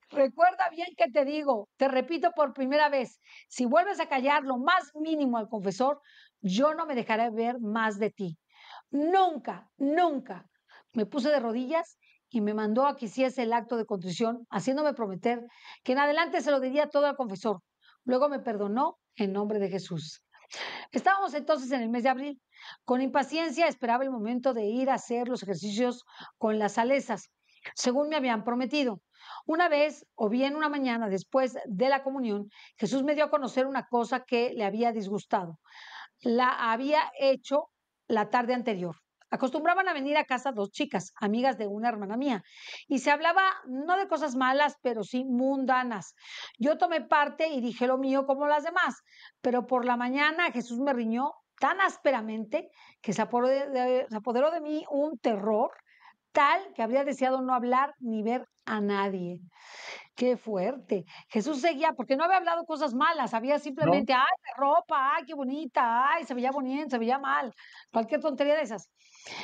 Recuerda bien que te digo, te repito por primera vez, si vuelves a callar lo más mínimo al confesor, yo no me dejaré ver más de ti. Nunca, nunca. Me puse de rodillas y me mandó a que hiciese el acto de contrición, haciéndome prometer que en adelante se lo diría todo al confesor, Luego me perdonó en nombre de Jesús. Estábamos entonces en el mes de abril. Con impaciencia esperaba el momento de ir a hacer los ejercicios con las salesas, según me habían prometido. Una vez, o bien una mañana después de la comunión, Jesús me dio a conocer una cosa que le había disgustado. La había hecho la tarde anterior. Acostumbraban a venir a casa dos chicas, amigas de una hermana mía, y se hablaba no de cosas malas, pero sí mundanas. Yo tomé parte y dije lo mío como las demás, pero por la mañana Jesús me riñó tan ásperamente que se apoderó de, mí un terror tal que habría deseado no hablar ni ver a nadie. Qué fuerte. Jesús seguía, porque no había hablado cosas malas, había simplemente, ay, qué ropa, ay, qué bonita, ay, se veía bonita, se veía mal, cualquier tontería de esas.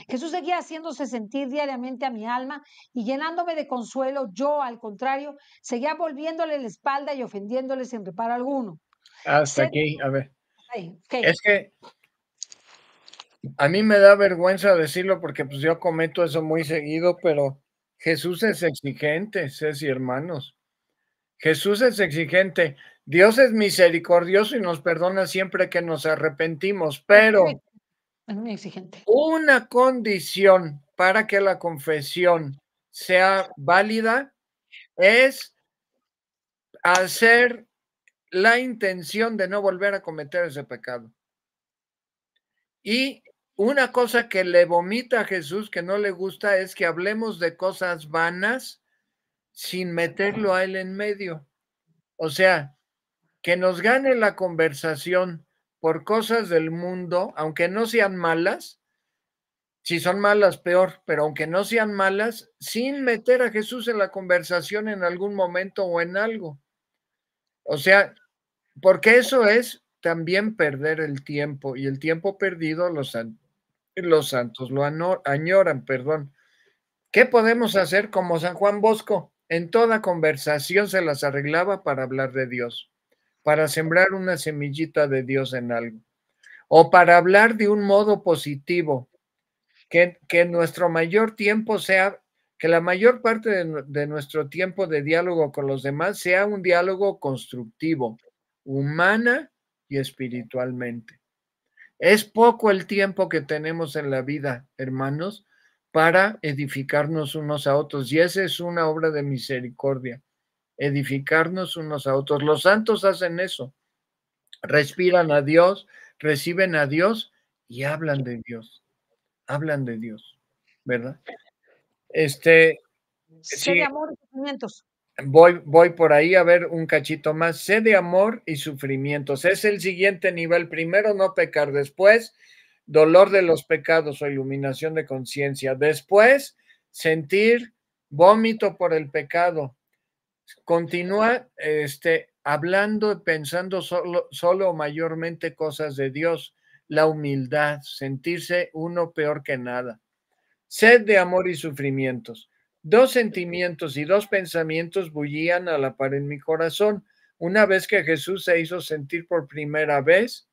Jesús seguía haciéndose sentir diariamente a mi alma y llenándome de consuelo. Yo, al contrario, seguía volviéndole la espalda y ofendiéndole sin reparo alguno. Hasta aquí, a ver. Es que a mí me da vergüenza decirlo porque pues yo cometo eso muy seguido, pero Jesús es exigente, Ceci hermanos. Jesús es exigente. Dios es misericordioso y nos perdona siempre que nos arrepentimos, pero es muy exigente. Una condición para que la confesión sea válida es hacer la intención de no volver a cometer ese pecado. Y una cosa que le vomita a Jesús que no le gusta es que hablemos de cosas vanas sin meterlo a él en medio. O sea, que nos gane la conversación por cosas del mundo, aunque no sean malas, si son malas, peor, pero aunque no sean malas, sin meter a Jesús en la conversación en algún momento o en algo. O sea, porque eso es también perder el tiempo y el tiempo perdido los, los santos lo añoran, perdón. ¿Qué podemos hacer como San Juan Bosco? En toda conversación se las arreglaba para hablar de Dios para sembrar una semillita de Dios en algo, o para hablar de un modo positivo, que, que nuestro mayor tiempo sea, que la mayor parte de, de nuestro tiempo de diálogo con los demás sea un diálogo constructivo, humana y espiritualmente. Es poco el tiempo que tenemos en la vida, hermanos, para edificarnos unos a otros, y esa es una obra de misericordia edificarnos unos a otros. Los santos hacen eso. Respiran a Dios, reciben a Dios y hablan de Dios. Hablan de Dios, ¿verdad? Este. Sé de amor y. Voy, voy por ahí a ver un cachito más. Sé de amor y sufrimientos. Es el siguiente nivel. Primero, no pecar. Después, dolor de los pecados o iluminación de conciencia. Después, sentir vómito por el pecado continúa este, hablando, pensando solo, solo o mayormente cosas de Dios, la humildad, sentirse uno peor que nada, sed de amor y sufrimientos. Dos sentimientos y dos pensamientos bullían a la par en mi corazón, una vez que Jesús se hizo sentir por primera vez,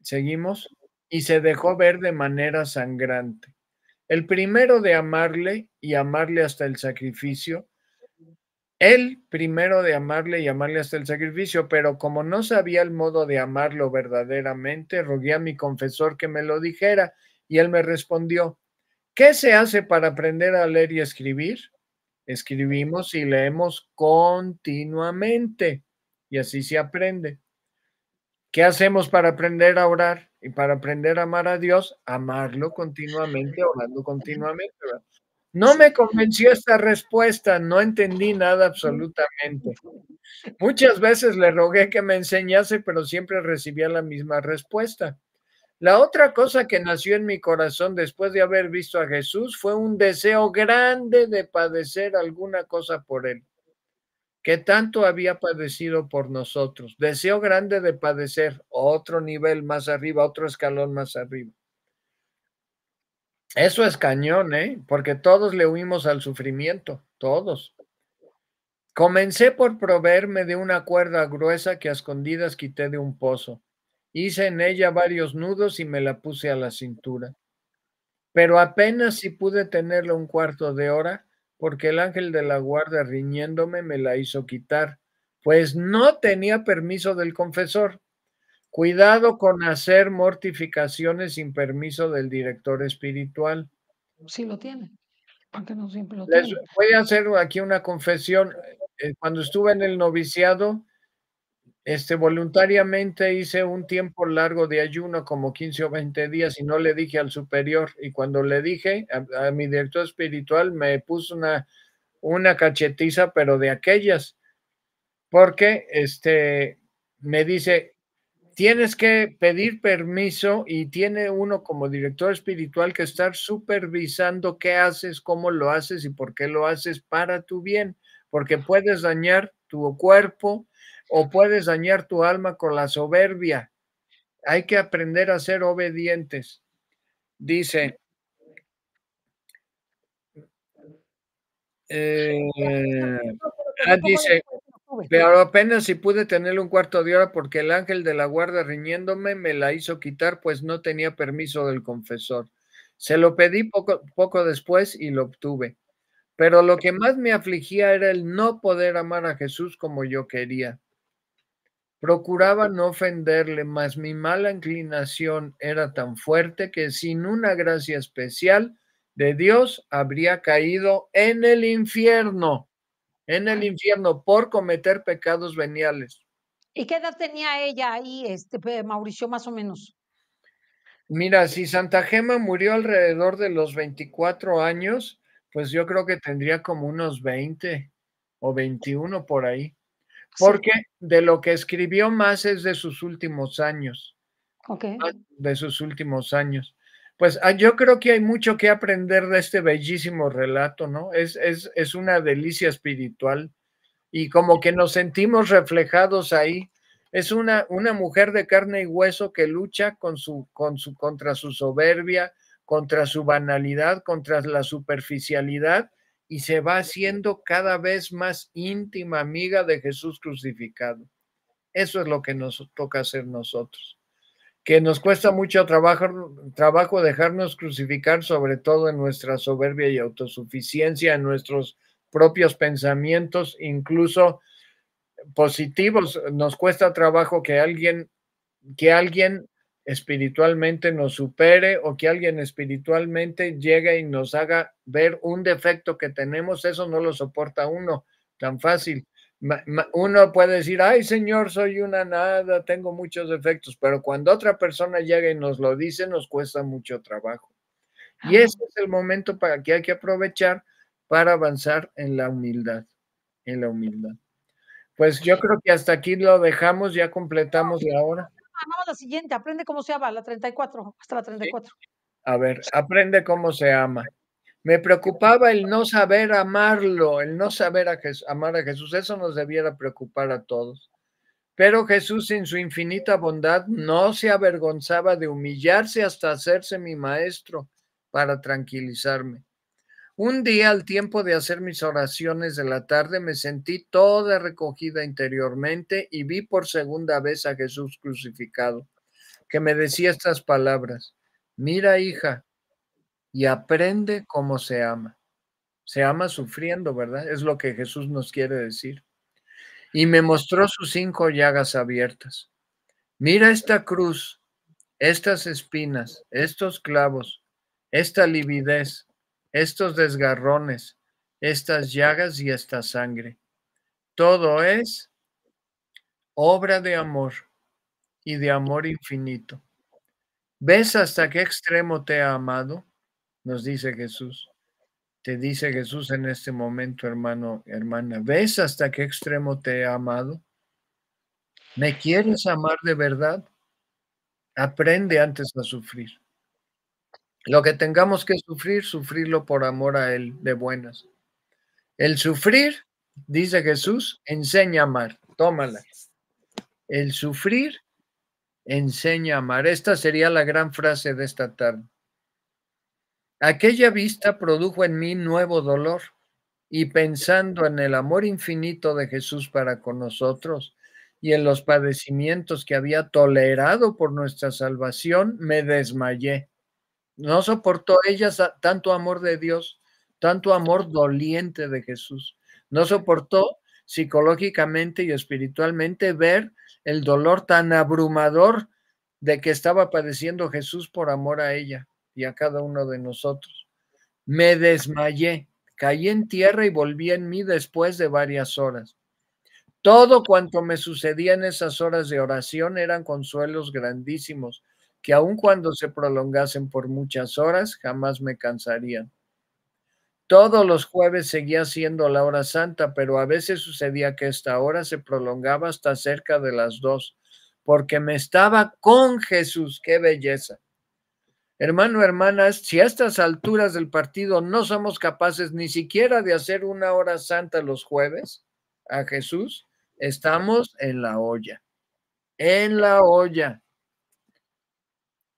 seguimos, y se dejó ver de manera sangrante. El primero de amarle y amarle hasta el sacrificio, él primero de amarle y amarle hasta el sacrificio, pero como no sabía el modo de amarlo verdaderamente, rogué a mi confesor que me lo dijera, y él me respondió, ¿qué se hace para aprender a leer y escribir? Escribimos y leemos continuamente, y así se aprende. ¿Qué hacemos para aprender a orar y para aprender a amar a Dios? Amarlo continuamente, orando continuamente. No me convenció esta respuesta, no entendí nada absolutamente. Muchas veces le rogué que me enseñase, pero siempre recibía la misma respuesta. La otra cosa que nació en mi corazón después de haber visto a Jesús fue un deseo grande de padecer alguna cosa por él que tanto había padecido por nosotros. Deseo grande de padecer otro nivel más arriba, otro escalón más arriba. Eso es cañón, ¿eh? Porque todos le huimos al sufrimiento, todos. Comencé por proveerme de una cuerda gruesa que a escondidas quité de un pozo. Hice en ella varios nudos y me la puse a la cintura. Pero apenas si pude tenerla un cuarto de hora, porque el ángel de la guardia riñéndome me la hizo quitar, pues no tenía permiso del confesor. Cuidado con hacer mortificaciones sin permiso del director espiritual. Sí lo tiene, porque no siempre lo tiene. Voy a hacer aquí una confesión. Eh, cuando estuve en el noviciado, este, voluntariamente hice un tiempo largo de ayuno, como 15 o 20 días, y no le dije al superior. Y cuando le dije a, mi director espiritual, me puso una, una cachetiza, pero de aquellas, porque este, me dice, tienes que pedir permiso y tiene uno como director espiritual que estar supervisando qué haces, cómo lo haces y por qué lo haces para tu bien, porque puedes dañar tu cuerpo, o puedes dañar tu alma con la soberbia. Hay que aprender a ser obedientes. Dice, eh, ah, dice, pero apenas si pude tener un cuarto de hora porque el ángel de la guarda riñéndome me la hizo quitar, pues no tenía permiso del confesor. Se lo pedí poco, poco después y lo obtuve. Pero lo que más me afligía era el no poder amar a Jesús como yo quería. Procuraba no ofenderle, mas mi mala inclinación era tan fuerte que sin una gracia especial de Dios habría caído en el infierno, en el infierno por cometer pecados veniales. ¿Y qué edad tenía ella ahí, este Mauricio, más o menos? Mira, si Santa Gema murió alrededor de los 24 años, pues yo creo que tendría como unos 20 o 21 por ahí porque de lo que escribió más es de sus últimos años. De sus últimos años. Pues ah, yo creo que hay mucho que aprender de este bellísimo relato, ¿no? Es, es, es una delicia espiritual y como que nos sentimos reflejados ahí. Es una, una mujer de carne y hueso que lucha con su, con su, contra su soberbia, contra su banalidad, contra la superficialidad y se va haciendo cada vez más íntima amiga de Jesús crucificado. Eso es lo que nos toca hacer nosotros. Que nos cuesta mucho trabajo, trabajo dejarnos crucificar, sobre todo en nuestra soberbia y autosuficiencia, en nuestros propios pensamientos, incluso positivos. Nos cuesta trabajo que alguien, que alguien espiritualmente nos supere o que alguien espiritualmente llegue y nos haga ver un defecto que tenemos, eso no lo soporta uno tan fácil. Uno puede decir, ay Señor, soy una nada, tengo muchos defectos, pero cuando otra persona llega y nos lo dice, nos cuesta mucho trabajo. Y ese es el momento para que hay que aprovechar para avanzar en la humildad, en la humildad. Pues yo creo que hasta aquí lo dejamos, ya completamos la hora vamos la siguiente, aprende cómo se ama, la 34, hasta la 34. A ver, aprende cómo se ama. Me preocupaba el no saber amarlo, el no saber amar a Jesús. Eso nos debiera preocupar a todos. Pero Jesús, en su infinita bondad, no se avergonzaba de humillarse hasta hacerse mi maestro para tranquilizarme. Un día, al tiempo de hacer mis oraciones de la tarde, me sentí toda recogida interiormente y vi por segunda vez a Jesús crucificado, que me decía estas palabras, mira hija, y aprende cómo se ama. Se ama sufriendo, ¿verdad? Es lo que Jesús nos quiere decir. Y me mostró sus cinco llagas abiertas. Mira esta cruz, estas espinas, estos clavos, esta lividez, estos desgarrones, estas llagas y esta sangre. Todo es obra de amor y de amor infinito. ¿Ves hasta qué extremo te ha amado? Nos dice Jesús. Te dice Jesús en este momento, hermano, hermana. ¿Ves hasta qué extremo te he amado? ¿Me quieres amar de verdad? Aprende antes a sufrir. Lo que tengamos que sufrir, sufrirlo por amor a Él de buenas. El sufrir, dice Jesús, enseña a amar. Tómala. El sufrir enseña a amar. Esta sería la gran frase de esta tarde. Aquella vista produjo en mí nuevo dolor y pensando en el amor infinito de Jesús para con nosotros y en los padecimientos que había tolerado por nuestra salvación, me desmayé no soportó ella tanto amor de Dios, tanto amor doliente de Jesús. No soportó psicológicamente y espiritualmente ver el dolor tan abrumador de que estaba padeciendo Jesús por amor a ella y a cada uno de nosotros. Me desmayé, caí en tierra y volví en mí después de varias horas. Todo cuanto me sucedía en esas horas de oración eran consuelos grandísimos que aun cuando se prolongasen por muchas horas, jamás me cansarían. Todos los jueves seguía siendo la hora santa, pero a veces sucedía que esta hora se prolongaba hasta cerca de las dos, porque me estaba con Jesús. ¡Qué belleza! Hermano, hermanas, si a estas alturas del partido no somos capaces ni siquiera de hacer una hora santa los jueves a Jesús, estamos en la olla. En la olla.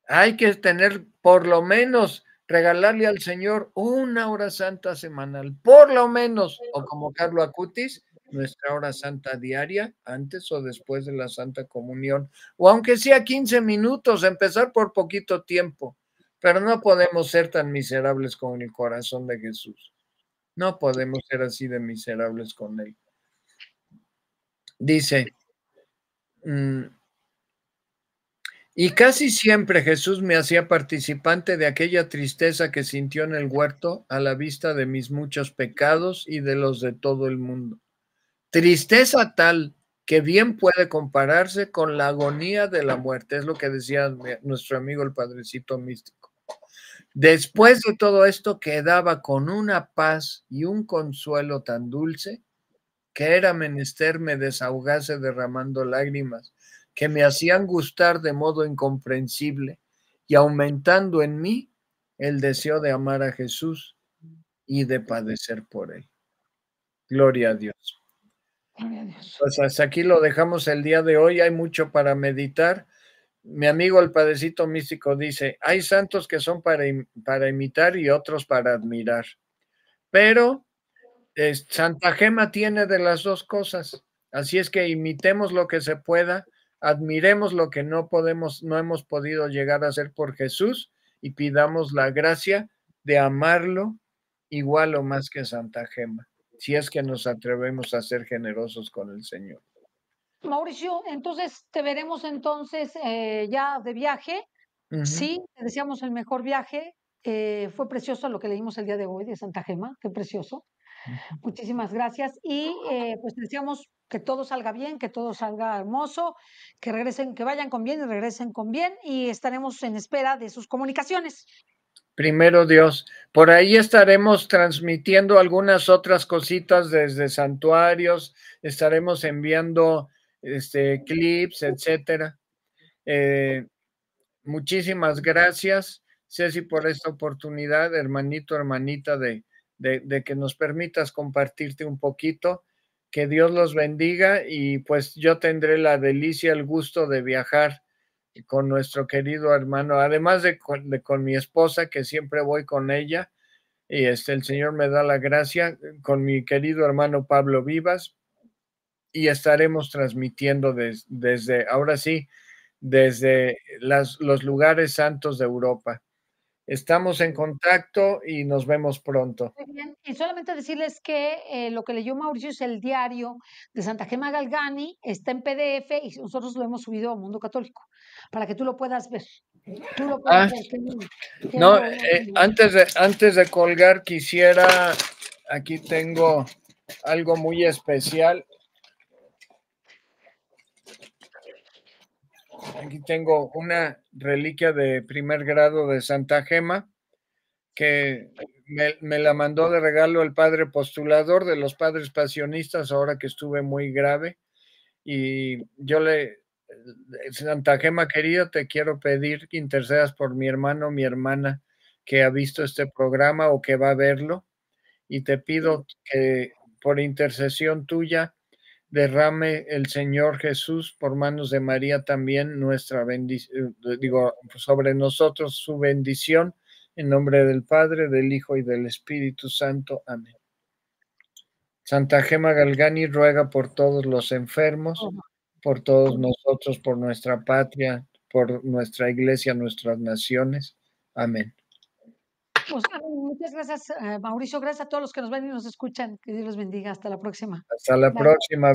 Hay que tener por lo menos regalarle al Señor una hora santa semanal, por lo menos, o como Carlos Acutis, nuestra hora santa diaria, antes o después de la Santa Comunión, o aunque sea 15 minutos, empezar por poquito tiempo, pero no podemos ser tan miserables con el corazón de Jesús. No podemos ser así de miserables con Él. Dice, mm, y casi siempre Jesús me hacía participante de aquella tristeza que sintió en el huerto a la vista de mis muchos pecados y de los de todo el mundo. Tristeza tal que bien puede compararse con la agonía de la muerte, es lo que decía nuestro amigo el Padrecito Místico. Después de todo esto quedaba con una paz y un consuelo tan dulce que era menester me desahogase derramando lágrimas que me hacían gustar de modo incomprensible y aumentando en mí el deseo de amar a Jesús y de padecer por él. Gloria a Dios. Gloria a Dios. Pues hasta aquí lo dejamos el día de hoy. Hay mucho para meditar. Mi amigo el Padecito Místico dice, hay santos que son para, para imitar y otros para admirar. Pero Santa Gema tiene de las dos cosas. Así es que imitemos lo que se pueda admiremos lo que no podemos, no hemos podido llegar a hacer por Jesús y pidamos la gracia de amarlo igual o más que Santa Gema, si es que nos atrevemos a ser generosos con el Señor. Mauricio, entonces te veremos entonces eh, ya de viaje. Sí, te deseamos el mejor viaje. Eh, fue precioso lo que leímos el día de hoy de Santa Gema, qué precioso. Muchísimas gracias y eh, pues deseamos que todo salga bien, que todo salga hermoso, que regresen, que vayan con bien y regresen con bien y estaremos en espera de sus comunicaciones. Primero Dios, por ahí estaremos transmitiendo algunas otras cositas desde santuarios, estaremos enviando este, clips, etcétera. Eh, muchísimas gracias, Ceci, por esta oportunidad, hermanito, hermanita, de, de que nos permitas compartirte un poquito que Dios los bendiga y pues yo tendré la delicia, el gusto de viajar con nuestro querido hermano, además de con, mi esposa, que siempre voy con ella, y este, el Señor me da la gracia con mi querido hermano Pablo Vivas y estaremos transmitiendo desde, ahora sí, desde las, los lugares santos de Europa. Estamos en contacto y nos vemos pronto. Muy bien. Y solamente decirles que eh, lo que leyó Mauricio es el diario de Santa Gema Galgani, está en PDF y nosotros lo hemos subido a Mundo Católico para que tú lo puedas ver. Tú lo Ah, puedas ver. qué lindo, qué No, eh, antes, de, antes de colgar quisiera, aquí tengo algo muy especial. Aquí tengo una reliquia de primer grado de Santa Gema que me, me la mandó de regalo el padre postulador de los padres pasionistas ahora que estuve muy grave. Y yo le, Santa Gema querida, te quiero pedir que intercedas por mi hermano, mi hermana que ha visto este programa o que va a verlo. Y te pido que por intercesión tuya derrame el Señor Jesús por manos de María también nuestra bendición, digo, sobre nosotros su bendición, en nombre del Padre, del Hijo y del Espíritu Santo. Amén. Santa Gema Galgani ruega por todos los enfermos, por todos nosotros, por nuestra patria, por nuestra iglesia, nuestras naciones. Amén. Pues, amén. muchas gracias, eh, Mauricio. Gracias a todos los que nos ven y nos escuchan. Que Dios los bendiga. Hasta la próxima. Hasta la Bye. próxima.